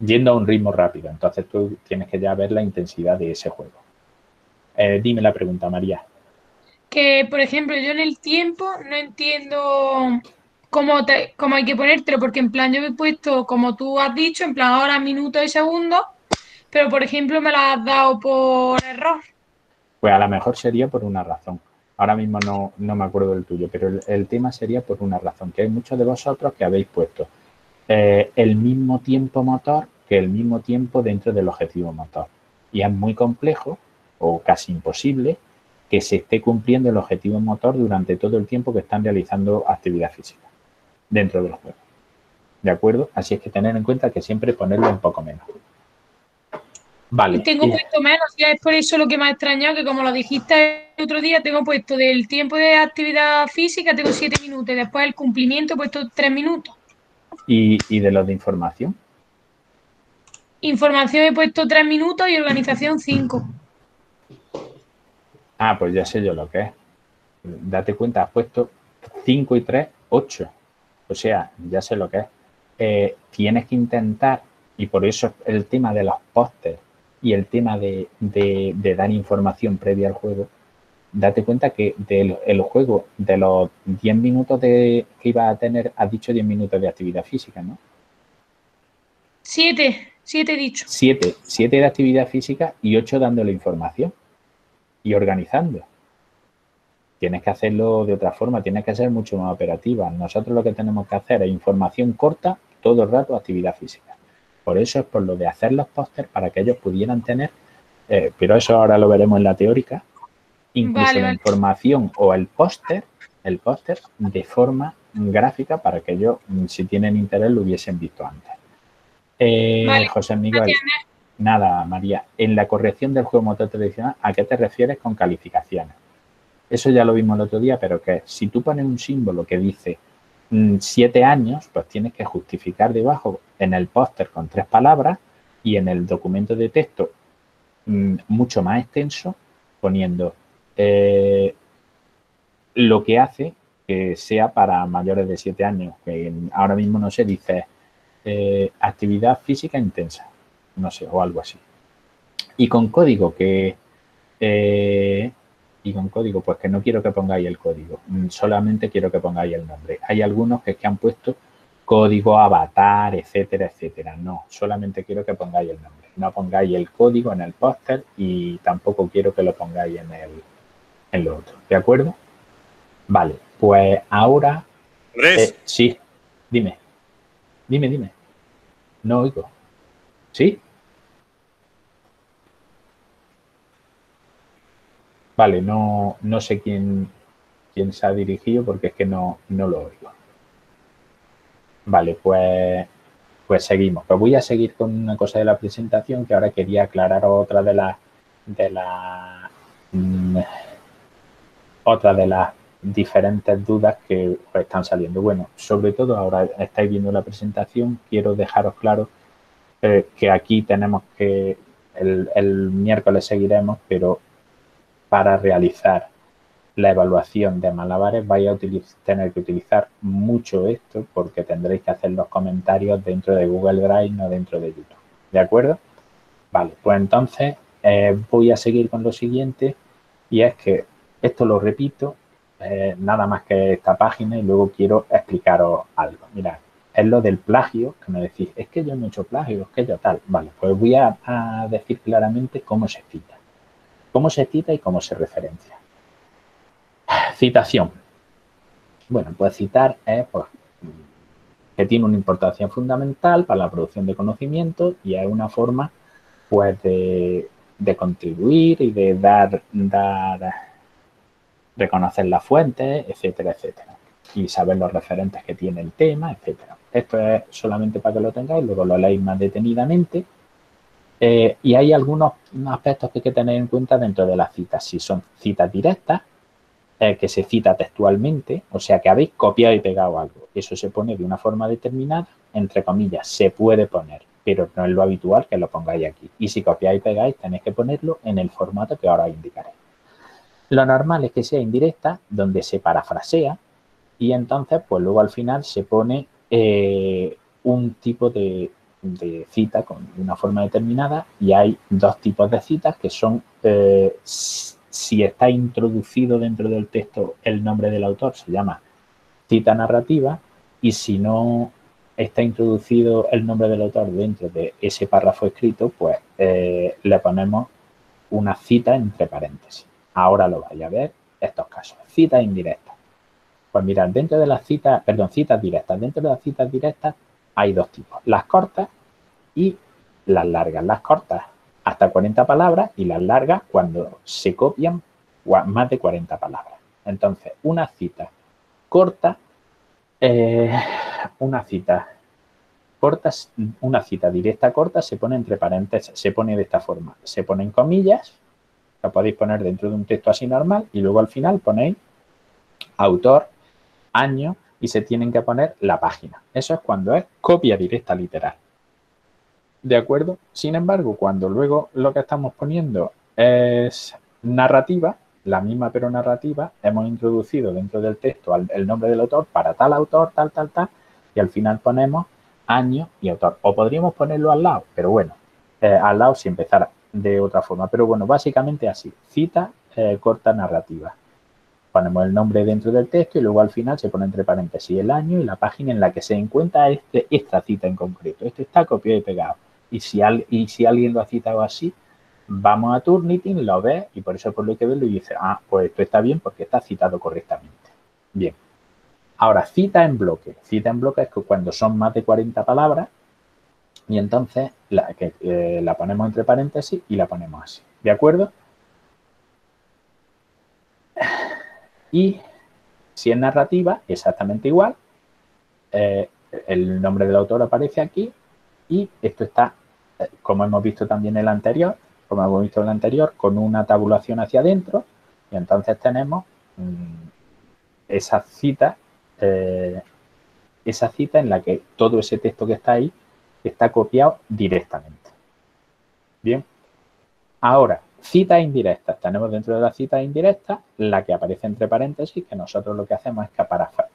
Yendo a un ritmo rápido. Entonces tú tienes que ya ver la intensidad de ese juego. Eh, dime la pregunta, María. Que, por ejemplo, yo en el tiempo no entiendo cómo, te, cómo hay que ponértelo, porque en plan yo he puesto, como tú has dicho, en plan ahora minutos y segundos, pero por ejemplo me lo has dado por error. Pues a lo mejor sería por una razón. Ahora mismo no, me acuerdo del tuyo, pero el, tema sería por una razón, que hay muchos de vosotros que habéis puesto eh, el mismo tiempo motor que el mismo tiempo dentro del objetivo motor. Y es muy complejo o casi imposible que se esté cumpliendo el objetivo motor durante todo el tiempo que están realizando actividad física dentro del juego. ¿De acuerdo? Así es que tener en cuenta que siempre ponerlo un poco menos. Vale. Y tengo y- puesto menos, y es por eso lo que me ha extrañado, que como lo dijiste el otro día, tengo puesto del tiempo de actividad física, tengo siete minutos, y después el cumplimiento he puesto tres minutos. y, y de los de información. Información he puesto tres minutos y organización cinco. Ah, pues ya sé yo lo que es. Date cuenta, has puesto 5 y 3, 8. O sea, ya sé lo que es. Eh, tienes que intentar, y por eso el tema de los pósters y el tema de, de- de dar información previa al juego, date cuenta que del el juego, de los 10 minutos de, que iba a tener, has dicho 10 minutos de actividad física, ¿no? Siete, siete dicho. 7, 7 de actividad física y 8 dándole información y organizando. Tienes que hacerlo de otra forma, tienes que ser mucho más operativa. Nosotros lo que tenemos que hacer es información corta, todo el rato actividad física. Por eso es por lo de hacer los pósters para que ellos pudieran tener, eh, pero eso ahora lo veremos en la teórica, incluso Vale, la vale. información o el póster, el póster de forma gráfica para que ellos, mm, si tienen interés, lo hubiesen visto antes. Eh, Vale, José Miguel, Gracias, Nada, María. En la corrección del juego motor tradicional, ¿a qué te refieres con calificaciones? Eso ya lo vimos el otro día, pero que si tú pones un símbolo que dice siete años, pues tienes que justificar debajo en el póster con tres palabras y en el documento de texto mm, mucho más extenso poniendo eh, lo que hace que sea para mayores de siete años. Que ahora mismo no sé, dice eh, actividad física intensa no sé, o algo así. Y con código que... eh, y con código, pues que no quiero que pongáis el código, mm, solamente quiero que pongáis el nombre. Hay algunos que, que han puesto código, avatar, etcétera, etcétera. No, solamente quiero que pongáis el nombre. No pongáis el código en el póster y tampoco quiero que lo pongáis en el en lo otro. ¿De acuerdo? Vale, pues ahora eh, sí, dime. Dime, dime. No oigo. ¿Sí? Vale, no, no sé quién, quién se ha dirigido porque es que no, no lo oigo. Vale, pues, pues seguimos. Pues voy a seguir con una cosa de la presentación que ahora quería aclarar otra de las de las mm, otra de las diferentes dudas que están saliendo. Bueno, sobre todo ahora estáis viendo la presentación, quiero dejaros claro eh, que aquí tenemos que, el, el miércoles seguiremos, pero para realizar la evaluación de malabares vais a tener que utilizar mucho esto porque tendréis que hacer los comentarios dentro de Google Drive, no dentro de YouTube. ¿De acuerdo? Vale, pues entonces eh, voy a seguir con lo siguiente y es que esto lo repito, eh, nada más que esta página y luego quiero explicaros algo. Mirad, es lo del plagio, que me decís, es que yo he hecho plagio, es que yo tal. Vale, pues voy a, a decir claramente cómo se cita. Cómo se cita y cómo se referencia. Citación. Bueno, pues citar es pues, que tiene una importancia fundamental para la producción de conocimiento y es una forma pues de, de contribuir y de dar, dar, reconocer las fuentes, etcétera, etcétera. Y saber los referentes que tiene el tema, etcétera. Esto es solamente para que lo tengáis, luego lo leéis más detenidamente. Eh, y hay algunos aspectos que hay que tener en cuenta dentro de las citas. Si son citas directas, eh, que se cita textualmente, o sea que habéis copiado y pegado algo. Eso se pone de una forma determinada, entre comillas, se puede poner, pero no es lo habitual que lo pongáis aquí. Y si copiáis y pegáis, tenéis que ponerlo en el formato que ahora os indicaré. Lo normal es que sea indirecta, donde se parafrasea, y entonces, pues luego al final se pone eh, un tipo de, de cita con una forma determinada, y hay dos tipos de citas que son eh, si está introducido dentro del texto el nombre del autor, se llama cita narrativa, y si no está introducido el nombre del autor dentro de ese párrafo escrito, pues eh, le ponemos una cita entre paréntesis. Ahora lo vais a ver estos casos. Citas indirectas. Pues mirad, dentro de las citas, perdón, citas directas, dentro de las citas directas hay dos tipos, las cortas y las largas. Las cortas hasta 40 palabras y las largas cuando se copian más de 40 palabras. Entonces, una cita corta, eh, una cita cortas, una cita directa corta se pone entre paréntesis, se pone de esta forma. Se ponen comillas, la podéis poner dentro de un texto así normal y luego al final ponéis autor, año y se tienen que poner la página. Eso es cuando es copia directa literal. ¿De acuerdo? Sin embargo, cuando luego lo que estamos poniendo es narrativa, la misma pero narrativa, hemos introducido dentro del texto el nombre del autor para tal autor, tal, tal, tal, y al final ponemos año y autor. O podríamos ponerlo al lado, pero bueno, eh, al lado si empezara de otra forma. Pero bueno, básicamente así, cita eh, corta narrativa. Ponemos el nombre dentro del texto y luego al final se pone entre paréntesis el año y la página en la que se encuentra este, esta cita en concreto. Esto está copiado y pegado. Y si, alguien lo ha citado así, vamos a Turnitin, lo ve y por eso por lo que verlo y dice, ah, pues esto está bien porque está citado correctamente. Bien. Ahora, cita en bloque. Cita en bloque es que cuando son más de 40 palabras y entonces eh, la ponemos entre paréntesis y la ponemos así. ¿De acuerdo? Y si es narrativa, exactamente igual. Eh, el nombre del autor aparece aquí y esto está, eh, como hemos visto también en el anterior, como hemos visto en el anterior, con una tabulación hacia adentro y entonces tenemos mm, esa cita, eh, esa cita en la que todo ese texto que está ahí está copiado directamente. Bien. Ahora, citas indirectas. Tenemos dentro de la cita indirecta la que aparece entre paréntesis, que nosotros lo que hacemos es que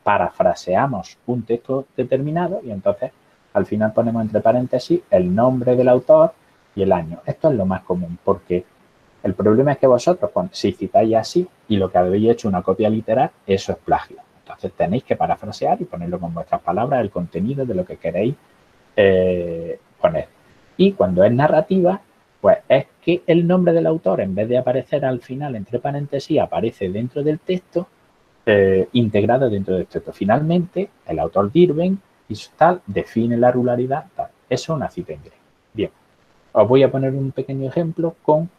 parafraseamos un texto determinado y entonces al final ponemos entre paréntesis el nombre del autor y el año. Esto es lo más común porque el problema es que vosotros, si citáis así y lo que habéis hecho una copia literal, eso es plagio. Entonces tenéis que parafrasear y ponerlo con vuestras palabras, el contenido de lo que queréis eh, poner. Y cuando es narrativa, pues es que el nombre del autor, en vez de aparecer al final entre paréntesis, aparece dentro del texto, eh, integrado dentro del texto. Finalmente, el autor Dirben y tal define la ruralidad. Tal. Eso es una cita inglés. Bien, os voy a poner un pequeño ejemplo con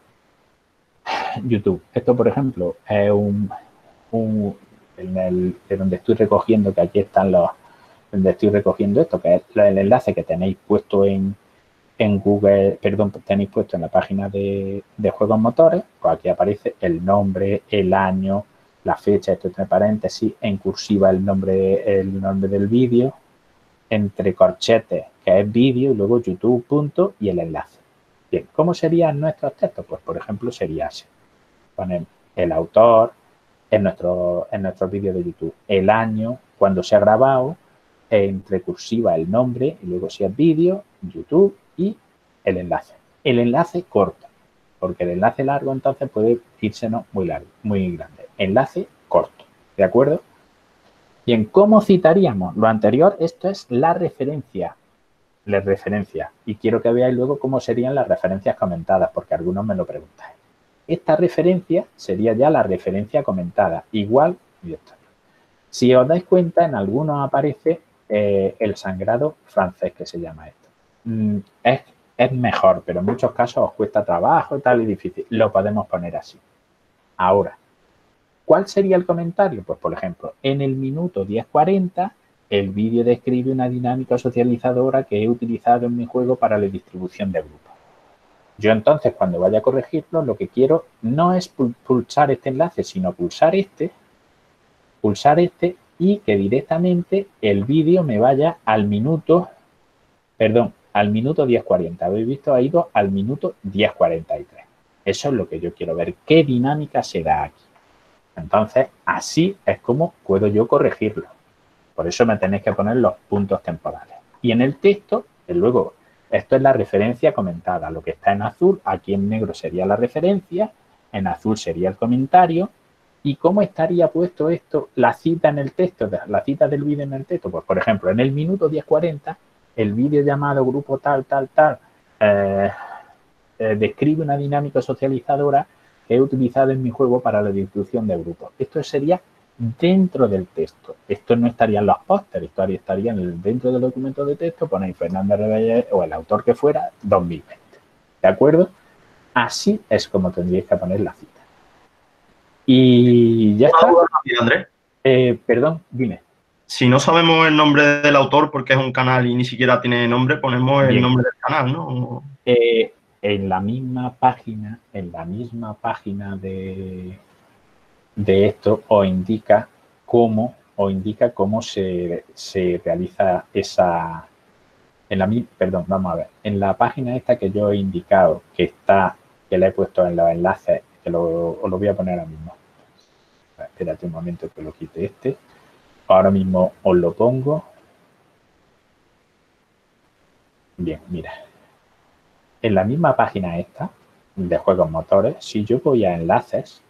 YouTube. Esto, por ejemplo, es un, en el, de donde estoy recogiendo, que aquí están los, donde estoy recogiendo esto, que es el enlace que tenéis puesto en, en Google, perdón, tenéis puesto en la página de, juegos motores, pues aquí aparece el nombre, el año, la fecha, esto entre paréntesis, en cursiva el nombre, el nombre del vídeo, entre corchetes, que es vídeo, y luego YouTube, punto, y el enlace. Bien, ¿cómo serían nuestros textos? Pues, por ejemplo, sería así. Ponen el autor en nuestro, en nuestro vídeo de YouTube, el año, cuando se ha grabado, entre cursiva el nombre, y luego si es vídeo, YouTube, y el enlace. El enlace corto, porque el enlace largo entonces puede irse muy largo, muy grande. Enlace corto, ¿de acuerdo? Bien, ¿cómo citaríamos? Lo anterior, esto es la referencia, la referencia. Y quiero que veáis luego cómo serían las referencias comentadas, porque algunos me lo preguntan. Esta referencia sería ya la referencia comentada, igual. Si os dais cuenta, en algunos aparece eh, el sangrado francés, que se llama esto. Mm, es, es, mejor, pero en muchos casos os cuesta trabajo y tal y difícil. Lo podemos poner así. Ahora, ¿cuál sería el comentario? Pues, por ejemplo, en el minuto 10.40, el vídeo describe una dinámica socializadora que he utilizado en mi juego para la distribución de grupos. Yo entonces, cuando vaya a corregirlo, lo que quiero no es pulsar este enlace, sino pulsar este, pulsar este y que directamente el vídeo me vaya al minuto, perdón, al minuto 10.40. Habéis visto, ha ido al minuto 10.43. Eso es lo que yo quiero ver. ¿Qué dinámica se da aquí? Entonces, así es como puedo yo corregirlo. Por eso me tenéis que poner los puntos temporales. Y en el texto, luego, esto es la referencia comentada. Lo que está en azul, aquí en negro sería la referencia, en azul sería el comentario. ¿Y cómo estaría puesto esto, la cita en el texto, la cita del vídeo en el texto? Pues, por ejemplo, en el minuto 10.40 el vídeo llamado grupo tal, tal, tal, eh, eh, describe una dinámica socializadora que he utilizado en mi juego para la distribución de grupos. Esto sería dentro del texto. Esto no estaría en los pósteres, esto estaría en dentro del documento de texto, ponéis Fernández Rebelle o el autor que fuera, 2020. ¿De acuerdo? Así es como tendríais que poner la cita. Y ya está. Eh, perdón, dime. Si no sabemos el nombre del autor porque es un canal y ni siquiera tiene nombre, ponemos el Bien. nombre del canal, ¿no? Eh, en la misma página, en la misma página de, de esto, os indica cómo, os indica cómo se, se realiza esa. En la, perdón, vamos a ver. En la página esta que yo he indicado, que está, que le he puesto en los enlaces, que lo, os lo voy a poner ahora mismo. Espérate un momento que lo quite este. Ahora mismo os lo pongo. Bien, mira. En la misma página esta de juegos motores, si yo voy a enlaces,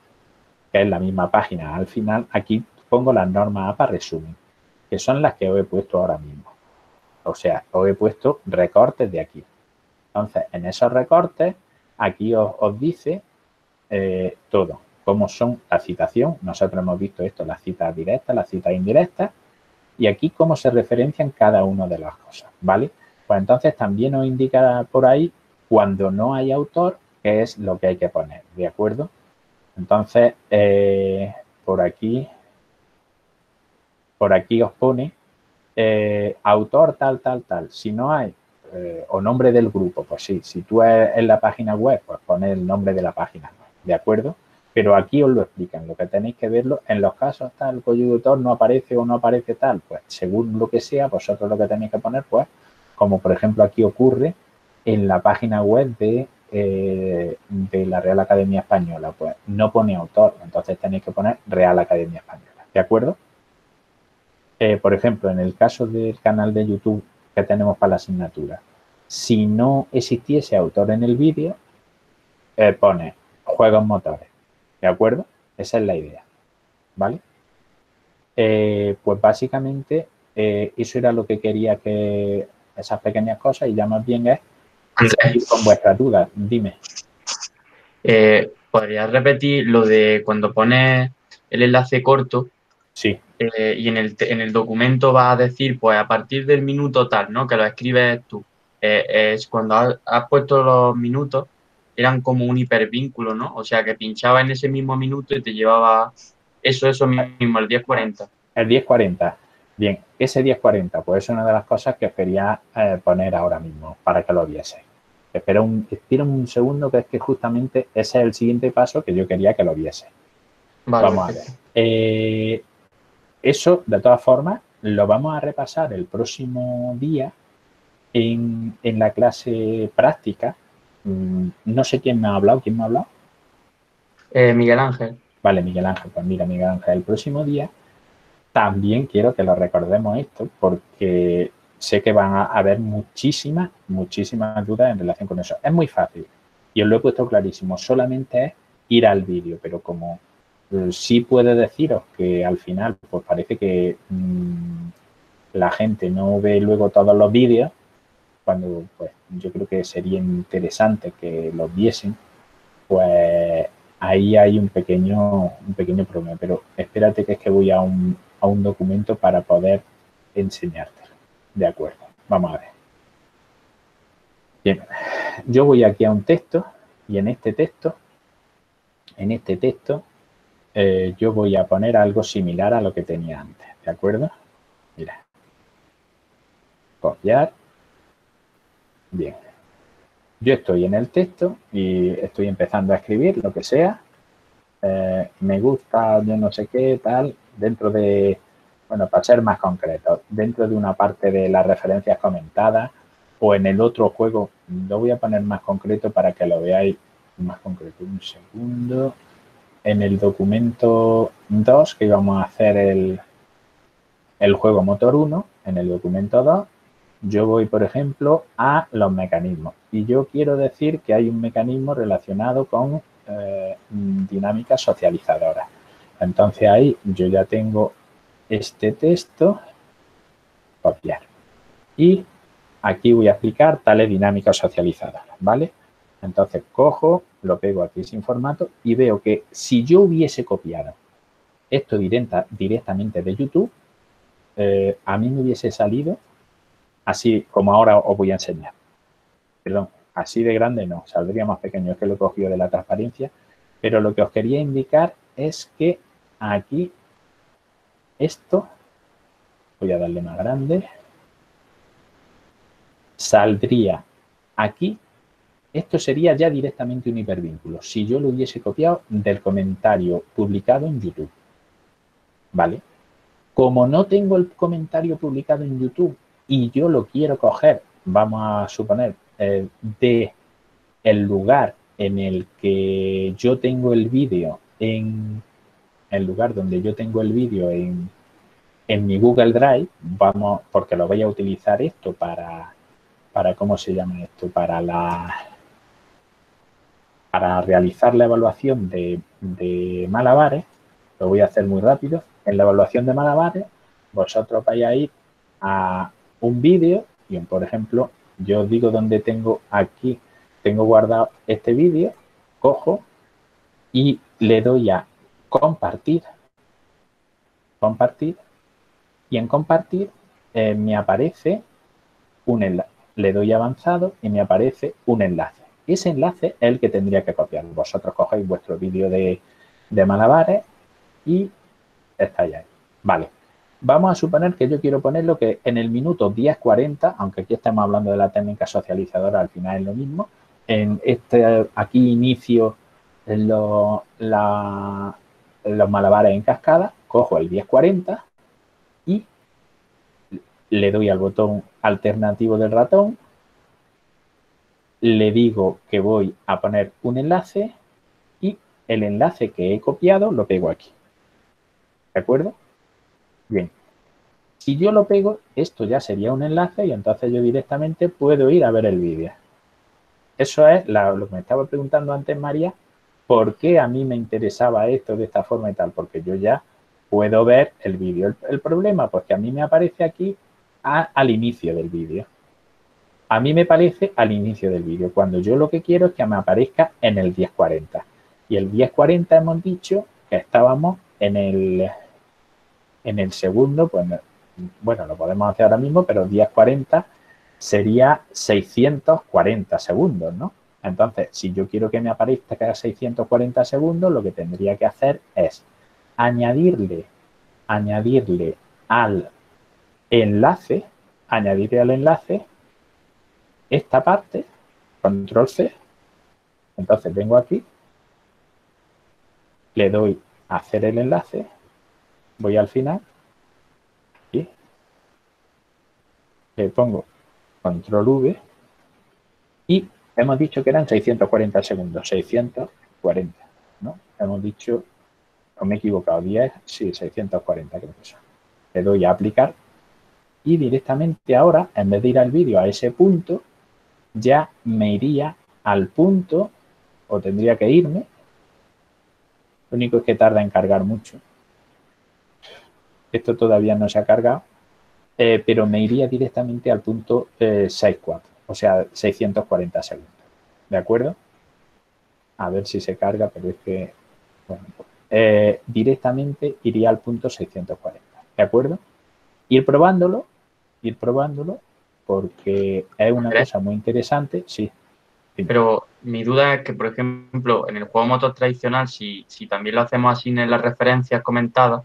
que es la misma página al final, aquí pongo las normas APA resumen, que son las que os he puesto ahora mismo. O sea, os he puesto recortes de aquí. Entonces, en esos recortes, aquí os, dice eh, todo, cómo son la citación. Nosotros hemos visto esto, las citas directas, las citas indirectas, y aquí cómo se referencian cada una de las cosas, ¿vale? Pues entonces también nos indica por ahí cuando no hay autor, qué es lo que hay que poner, ¿de acuerdo? Entonces, eh, por aquí, por aquí os pone eh, autor tal, tal, tal. Si no hay, eh, o nombre del grupo, pues sí. Si tú en la página web, pues pone el nombre de la página, ¿de acuerdo? Pero aquí os lo explican, lo que tenéis que verlo. En los casos tal, de autor no aparece o no aparece tal, pues según lo que sea, vosotros lo que tenéis que poner, pues, como por ejemplo aquí ocurre en la página web de, eh, de la Real Academia Española, pues no pone autor, entonces tenéis que poner Real Academia Española, ¿de acuerdo? Eh, por ejemplo, en el caso del canal de YouTube que tenemos para la asignatura, si no existiese autor en el vídeo, eh, pone juegos motores, ¿de acuerdo? Esa es la idea, ¿vale? Eh, pues básicamente eh, eso era lo que quería que esas pequeñas cosas y ya más bien es Andrés, con vuestras dudas. Dime. eh, ¿podrías repetir lo de cuando pones el enlace corto Sí, eh, y en el, en el documento vas a decir, pues a partir del minuto tal, ¿no? Que lo escribes tú. Eh, es cuando has, has puesto los minutos, eran como un hipervínculo, ¿no? O sea, que pinchaba en ese mismo minuto y te llevaba eso, eso mismo, el 1040. el 1040. Bien, ese 1040, pues es una de las cosas que os quería eh, poner ahora mismo para que lo viese. Espera un, espera un segundo, que es que justamente ese es el siguiente paso que yo quería que lo viese. Vale, Vamos a ver. Eh, eso, de todas formas, lo vamos a repasar el próximo día en, en la clase práctica. Mm, No sé quién me ha hablado. ¿Quién me ha hablado? Eh, Miguel Ángel. Vale, Miguel Ángel. Pues mira, Miguel Ángel, el próximo día también quiero que lo recordemos esto porque sé que van a haber muchísimas, muchísimas dudas en relación con eso. Es muy fácil y os lo he puesto clarísimo. Solamente es ir al vídeo, pero como eh, sí puede deciros que al final pues parece que mm, la gente no ve luego todos los vídeos, cuando pues yo creo que sería interesante que los viesen, pues ahí hay un pequeño, un pequeño problema. Pero espérate que es que voy a un, a un documento para poder enseñártelo. De acuerdo, vamos a ver. Bien, yo voy aquí a un texto y en este texto, en este texto, eh, yo voy a poner algo similar a lo que tenía antes, ¿de acuerdo? Mira. Copiar. Bien. Yo estoy en el texto y estoy empezando a escribir lo que sea. Eh, me gusta, yo no sé qué, tal, dentro de, bueno, para ser más concreto, dentro de una parte de las referencias comentadas o en el otro juego, lo voy a poner más concreto para que lo veáis más concreto. Un segundo. En el documento 2, que íbamos a hacer el, el juego motor 1, en el documento 2, yo voy, por ejemplo, a los mecanismos. Y yo quiero decir que hay un mecanismo relacionado con eh, dinámica socializadora. Entonces ahí yo ya tengo este texto, copiar. Y aquí voy a explicar tales dinámicas socializadoras, ¿vale? Entonces cojo, lo pego aquí sin formato y veo que si yo hubiese copiado esto directa, directamente de YouTube, eh, a mí me hubiese salido así como ahora os voy a enseñar. Perdón, así de grande no, saldría más pequeño, es que lo he cogido de la transparencia, pero lo que os quería indicar es que aquí esto Voy a darle más grande. Saldría aquí. Esto sería ya directamente un hipervínculo. Si yo lo hubiese copiado del comentario publicado en YouTube. ¿Vale? Como no tengo el comentario publicado en YouTube y yo lo quiero coger, vamos a suponer, eh, de el lugar en el que yo tengo el vídeo en el lugar donde yo tengo el vídeo en, en mi Google Drive, vamos, porque lo voy a utilizar esto para, para ¿cómo se llama esto? Para la para realizar la evaluación de, de malabares, lo voy a hacer muy rápido. En la evaluación de malabares, vosotros vais a ir a un vídeo y, por ejemplo, yo digo dónde tengo aquí, tengo guardado este vídeo, cojo y le doy a compartir, compartir y en compartir eh, me aparece un enlace. Le doy avanzado y me aparece un enlace. Ese enlace es el que tendría que copiar. Vosotros cogéis vuestro vídeo de, de malabares y estáis ahí. Vale. Vamos a suponer que yo quiero ponerlo que en el minuto 10.40, aunque aquí estamos hablando de la técnica socializadora, al final es lo mismo, en este aquí inicio los malabares en cascada, cojo el 1040 y le doy al botón alternativo del ratón, le digo que voy a poner un enlace y el enlace que he copiado lo pego aquí. ¿De acuerdo? Bien. Si yo lo pego, esto ya sería un enlace y entonces yo directamente puedo ir a ver el vídeo. Eso es lo que me estaba preguntando antes María, ¿por qué a mí me interesaba esto de esta forma y tal? Porque yo ya puedo ver el vídeo. El, problema, pues que a mí me aparece aquí al inicio del vídeo. A mí me parece al inicio del vídeo, cuando yo lo que quiero es que me aparezca en el 1040. Y el 1040 hemos dicho que estábamos en el, en el segundo, pues bueno, lo podemos hacer ahora mismo, pero 1040 sería 640 segundos, ¿no? Entonces, si yo quiero que me aparezca cada 640 segundos, lo que tendría que hacer es añadirle, añadirle al enlace, añadirle al enlace esta parte, control C. Entonces vengo aquí, le doy a hacer el enlace, voy al final y le pongo control V y hemos dicho que eran 640 segundos, 640, ¿no? Hemos dicho, o me he equivocado, 10, sí, 640 creo que son. Le doy a aplicar y directamente ahora, en vez de ir al vídeo a ese punto, ya me iría al punto, o tendría que irme, lo único es que tarda en cargar mucho. Esto todavía no se ha cargado, eh, pero me iría directamente al punto eh, 6.4 o sea, 640 segundos. ¿De acuerdo? A ver si se carga, pero es que, bueno, eh, directamente iría al punto 640. ¿De acuerdo? Ir probándolo, ir probándolo, porque es una cosa muy interesante, sí. Pero mi duda es que, por ejemplo, en el juego motor tradicional, si, si también lo hacemos así en las referencias comentadas,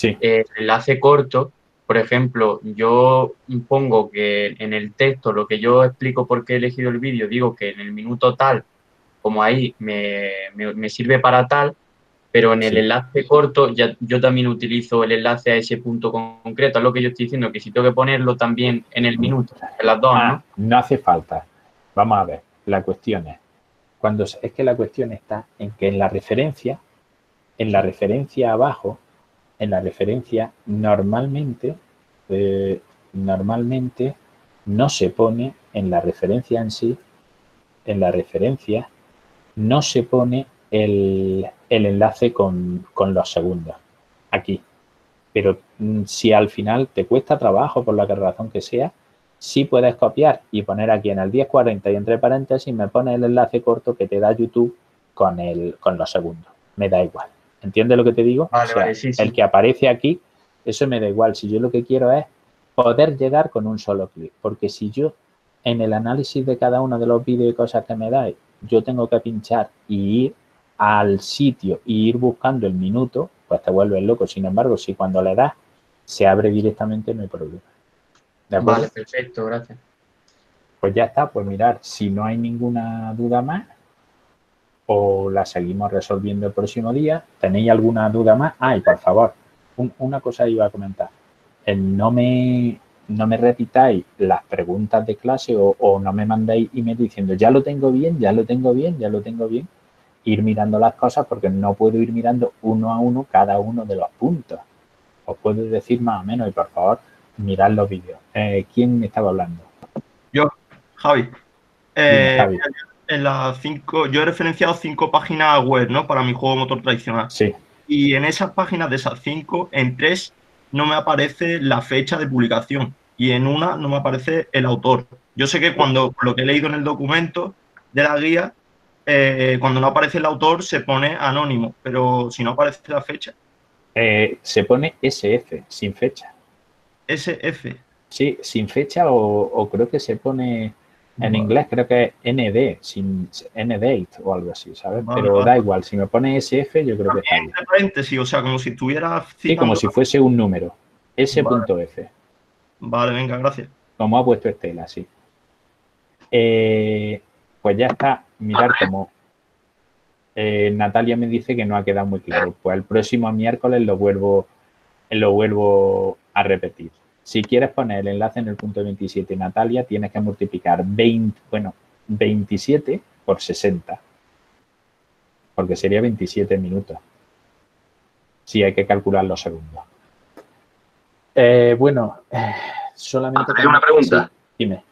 sí. el enlace corto por ejemplo, yo pongo que en el texto lo que yo explico por qué he elegido el vídeo, digo que en el minuto tal, como ahí me, sirve para tal, pero en el enlace corto ya, yo también utilizo el enlace a ese punto concreto. Es lo que yo estoy diciendo, que si tengo que ponerlo también en el minuto, en las dos, ¿no? Ah, no hace falta. Vamos a ver, la cuestión es, cuando es que la cuestión está en que en la referencia, en la referencia abajo, en la referencia normalmente, eh, normalmente no se pone en la referencia en sí, en la referencia no se pone el, enlace con, los segundos aquí. Pero mm, si al final te cuesta trabajo, por la razón que sea, sí puedes copiar y poner aquí en el 1040 y entre paréntesis me pone el enlace corto que te da YouTube con, el, con los segundos. Me da igual. ¿Entiendes lo que te digo? El que aparece aquí, eso me da igual. Si yo lo que quiero es poder llegar con un solo clic. Porque si yo en el análisis de cada uno de los vídeos y cosas que me dais, yo tengo que pinchar y ir al sitio y ir buscando el minuto, pues te vuelves loco. Sin embargo, si cuando le das se abre directamente, no hay problema. ¿De acuerdo? Vale, perfecto, gracias. Pues ya está, pues mirar, si no hay ninguna duda más, o la seguimos resolviendo el próximo día. ¿Tenéis alguna duda más? Ah, y por favor, un- una cosa iba a comentar. Eh, no me no me repitáis las preguntas de clase o, o no me mandéis email diciendo ya lo tengo bien, ya lo tengo bien, ya lo tengo bien. Ir mirando las cosas porque no puedo ir mirando uno a uno cada uno de los puntos. Os puedo decir más o menos y por favor, mirad los vídeos. Eh, ¿Quién estaba hablando? Yo, Javi. Eh, Javi. En las cinco, yo he referenciado cinco páginas web, ¿no? Para mi juego motor tradicional. Sí, Y en esas páginas de esas cinco, en tres no me aparece la fecha de publicación y en una no me aparece el autor. Yo sé que cuando lo que he leído en el documento de la guía, eh, cuando no aparece el autor se pone anónimo, pero si no aparece la fecha, Eh, se pone SF, sin fecha. SF. Sí, sin fecha o, o creo que se pone en inglés, creo que es ND, sin NDate o algo así, ¿sabes? Vale, Pero vale. da igual, si me pone SF, yo creo que está paréntesis, o sea, como si estuviera Sí, como si fuese un número, S.F, Vale, venga, gracias. como ha puesto Estela, sí. Eh, pues ya está, mirar como eh, Natalia me dice que no ha quedado muy claro. Pues el próximo miércoles lo vuelvo, lo vuelvo a repetir. Si quieres poner el enlace en el punto 27, Natalia, tienes que multiplicar 20, bueno, 27 por 60. Porque sería 27 minutos. Si hay que calcular los segundos. Eh, bueno, eh, solamente... Hay una pregunta. Sí, dime.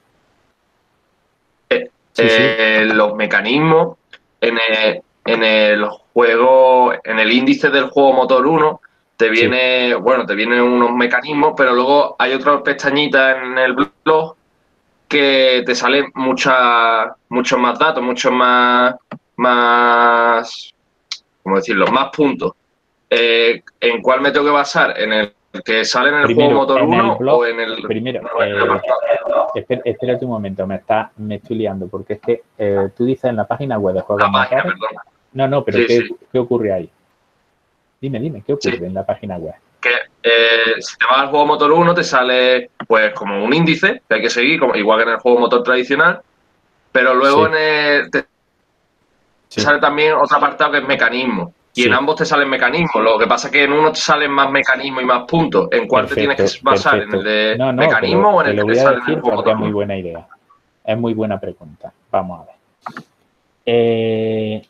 Sí, sí. Eh, los mecanismos en el, en el juego, en el índice del juego motor 1, te viene, bueno, te vienen unos mecanismos, pero luego hay otras pestañitas en el blog que te salen muchas, muchos más datos, muchos más, más, ¿cómo decirlo? Más puntos. Eh, ¿En cuál me tengo que basar? ¿En el que sale en el Primero, juego motor en el 1 blog, o en el, Primero, en eh, espera- espérate un momento, me está, me estoy liando, porque es que eh, tú dices en la página web de juegos página. No, no, pero Sí, ¿qué, sí. qué ocurre ahí? Dime, dime, ¿qué ocurre Sí. en la página web? que eh, si te vas al juego motor 1 te sale pues como un índice que hay que seguir, como, igual que en el juego motor tradicional, pero luego Sí. en el, te Sí. sale también otro apartado que es mecanismo. Y en ambos te salen mecanismos. Lo que pasa es que en uno te salen más mecanismos y más puntos. ¿En cuál te tienes que basar? perfecto. ¿En el de No, no, mecanismo o en el que te sale en el juego porque es motor muy 1? buena idea. Es muy buena pregunta. Vamos a ver. Eh,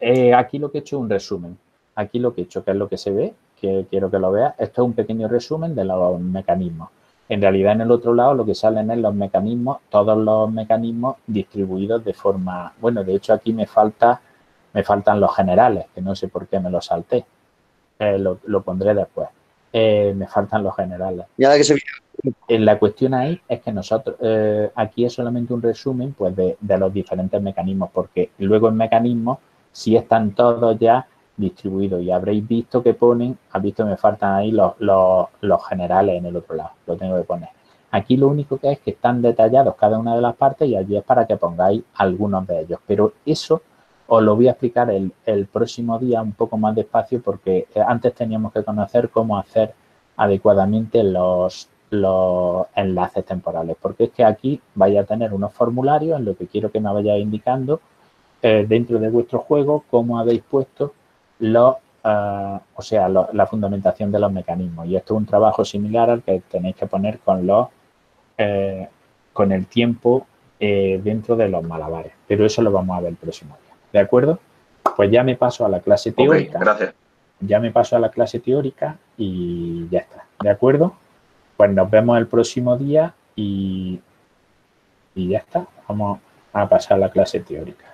eh, aquí lo que he hecho es un resumen. Aquí lo que he hecho, que es lo que se ve, que quiero que lo veas, esto es un pequeño resumen de los mecanismos. En realidad, en el otro lado, lo que salen es los mecanismos, todos los mecanismos distribuidos de forma. Bueno, de hecho, aquí me falta, me faltan los generales, que no sé por qué me los salté. Eh, lo, lo pondré después. Eh, me faltan los generales. Ya la que se La cuestión ahí es que nosotros, eh, aquí es solamente un resumen pues, de, de los diferentes mecanismos, porque luego en mecanismos sí están todos ya distribuidos. Y habréis visto que ponen, has visto que me faltan ahí los, los, generales en el otro lado, lo tengo que poner. Aquí lo único que es que están detallados cada una de las partes y allí es para que pongáis algunos de ellos, pero eso os lo voy a explicar el, el próximo día un poco más despacio porque antes teníamos que conocer cómo hacer adecuadamente los, los enlaces temporales, porque es que aquí vais a tener unos formularios en lo que quiero que me vayáis indicando eh, dentro de vuestro juego cómo habéis puesto los, eh, o sea, lo- la fundamentación de los mecanismos. Y esto es un trabajo similar al que tenéis que poner con los eh, con el tiempo eh, dentro de los malabares. Pero eso lo vamos a ver el próximo día. ¿De acuerdo? Pues ya me paso a la clase teórica gracias. ya me paso a la clase teórica y ya está. ¿De acuerdo? Pues nos vemos el próximo día y, y ya está. Vamos a pasar a la clase teórica.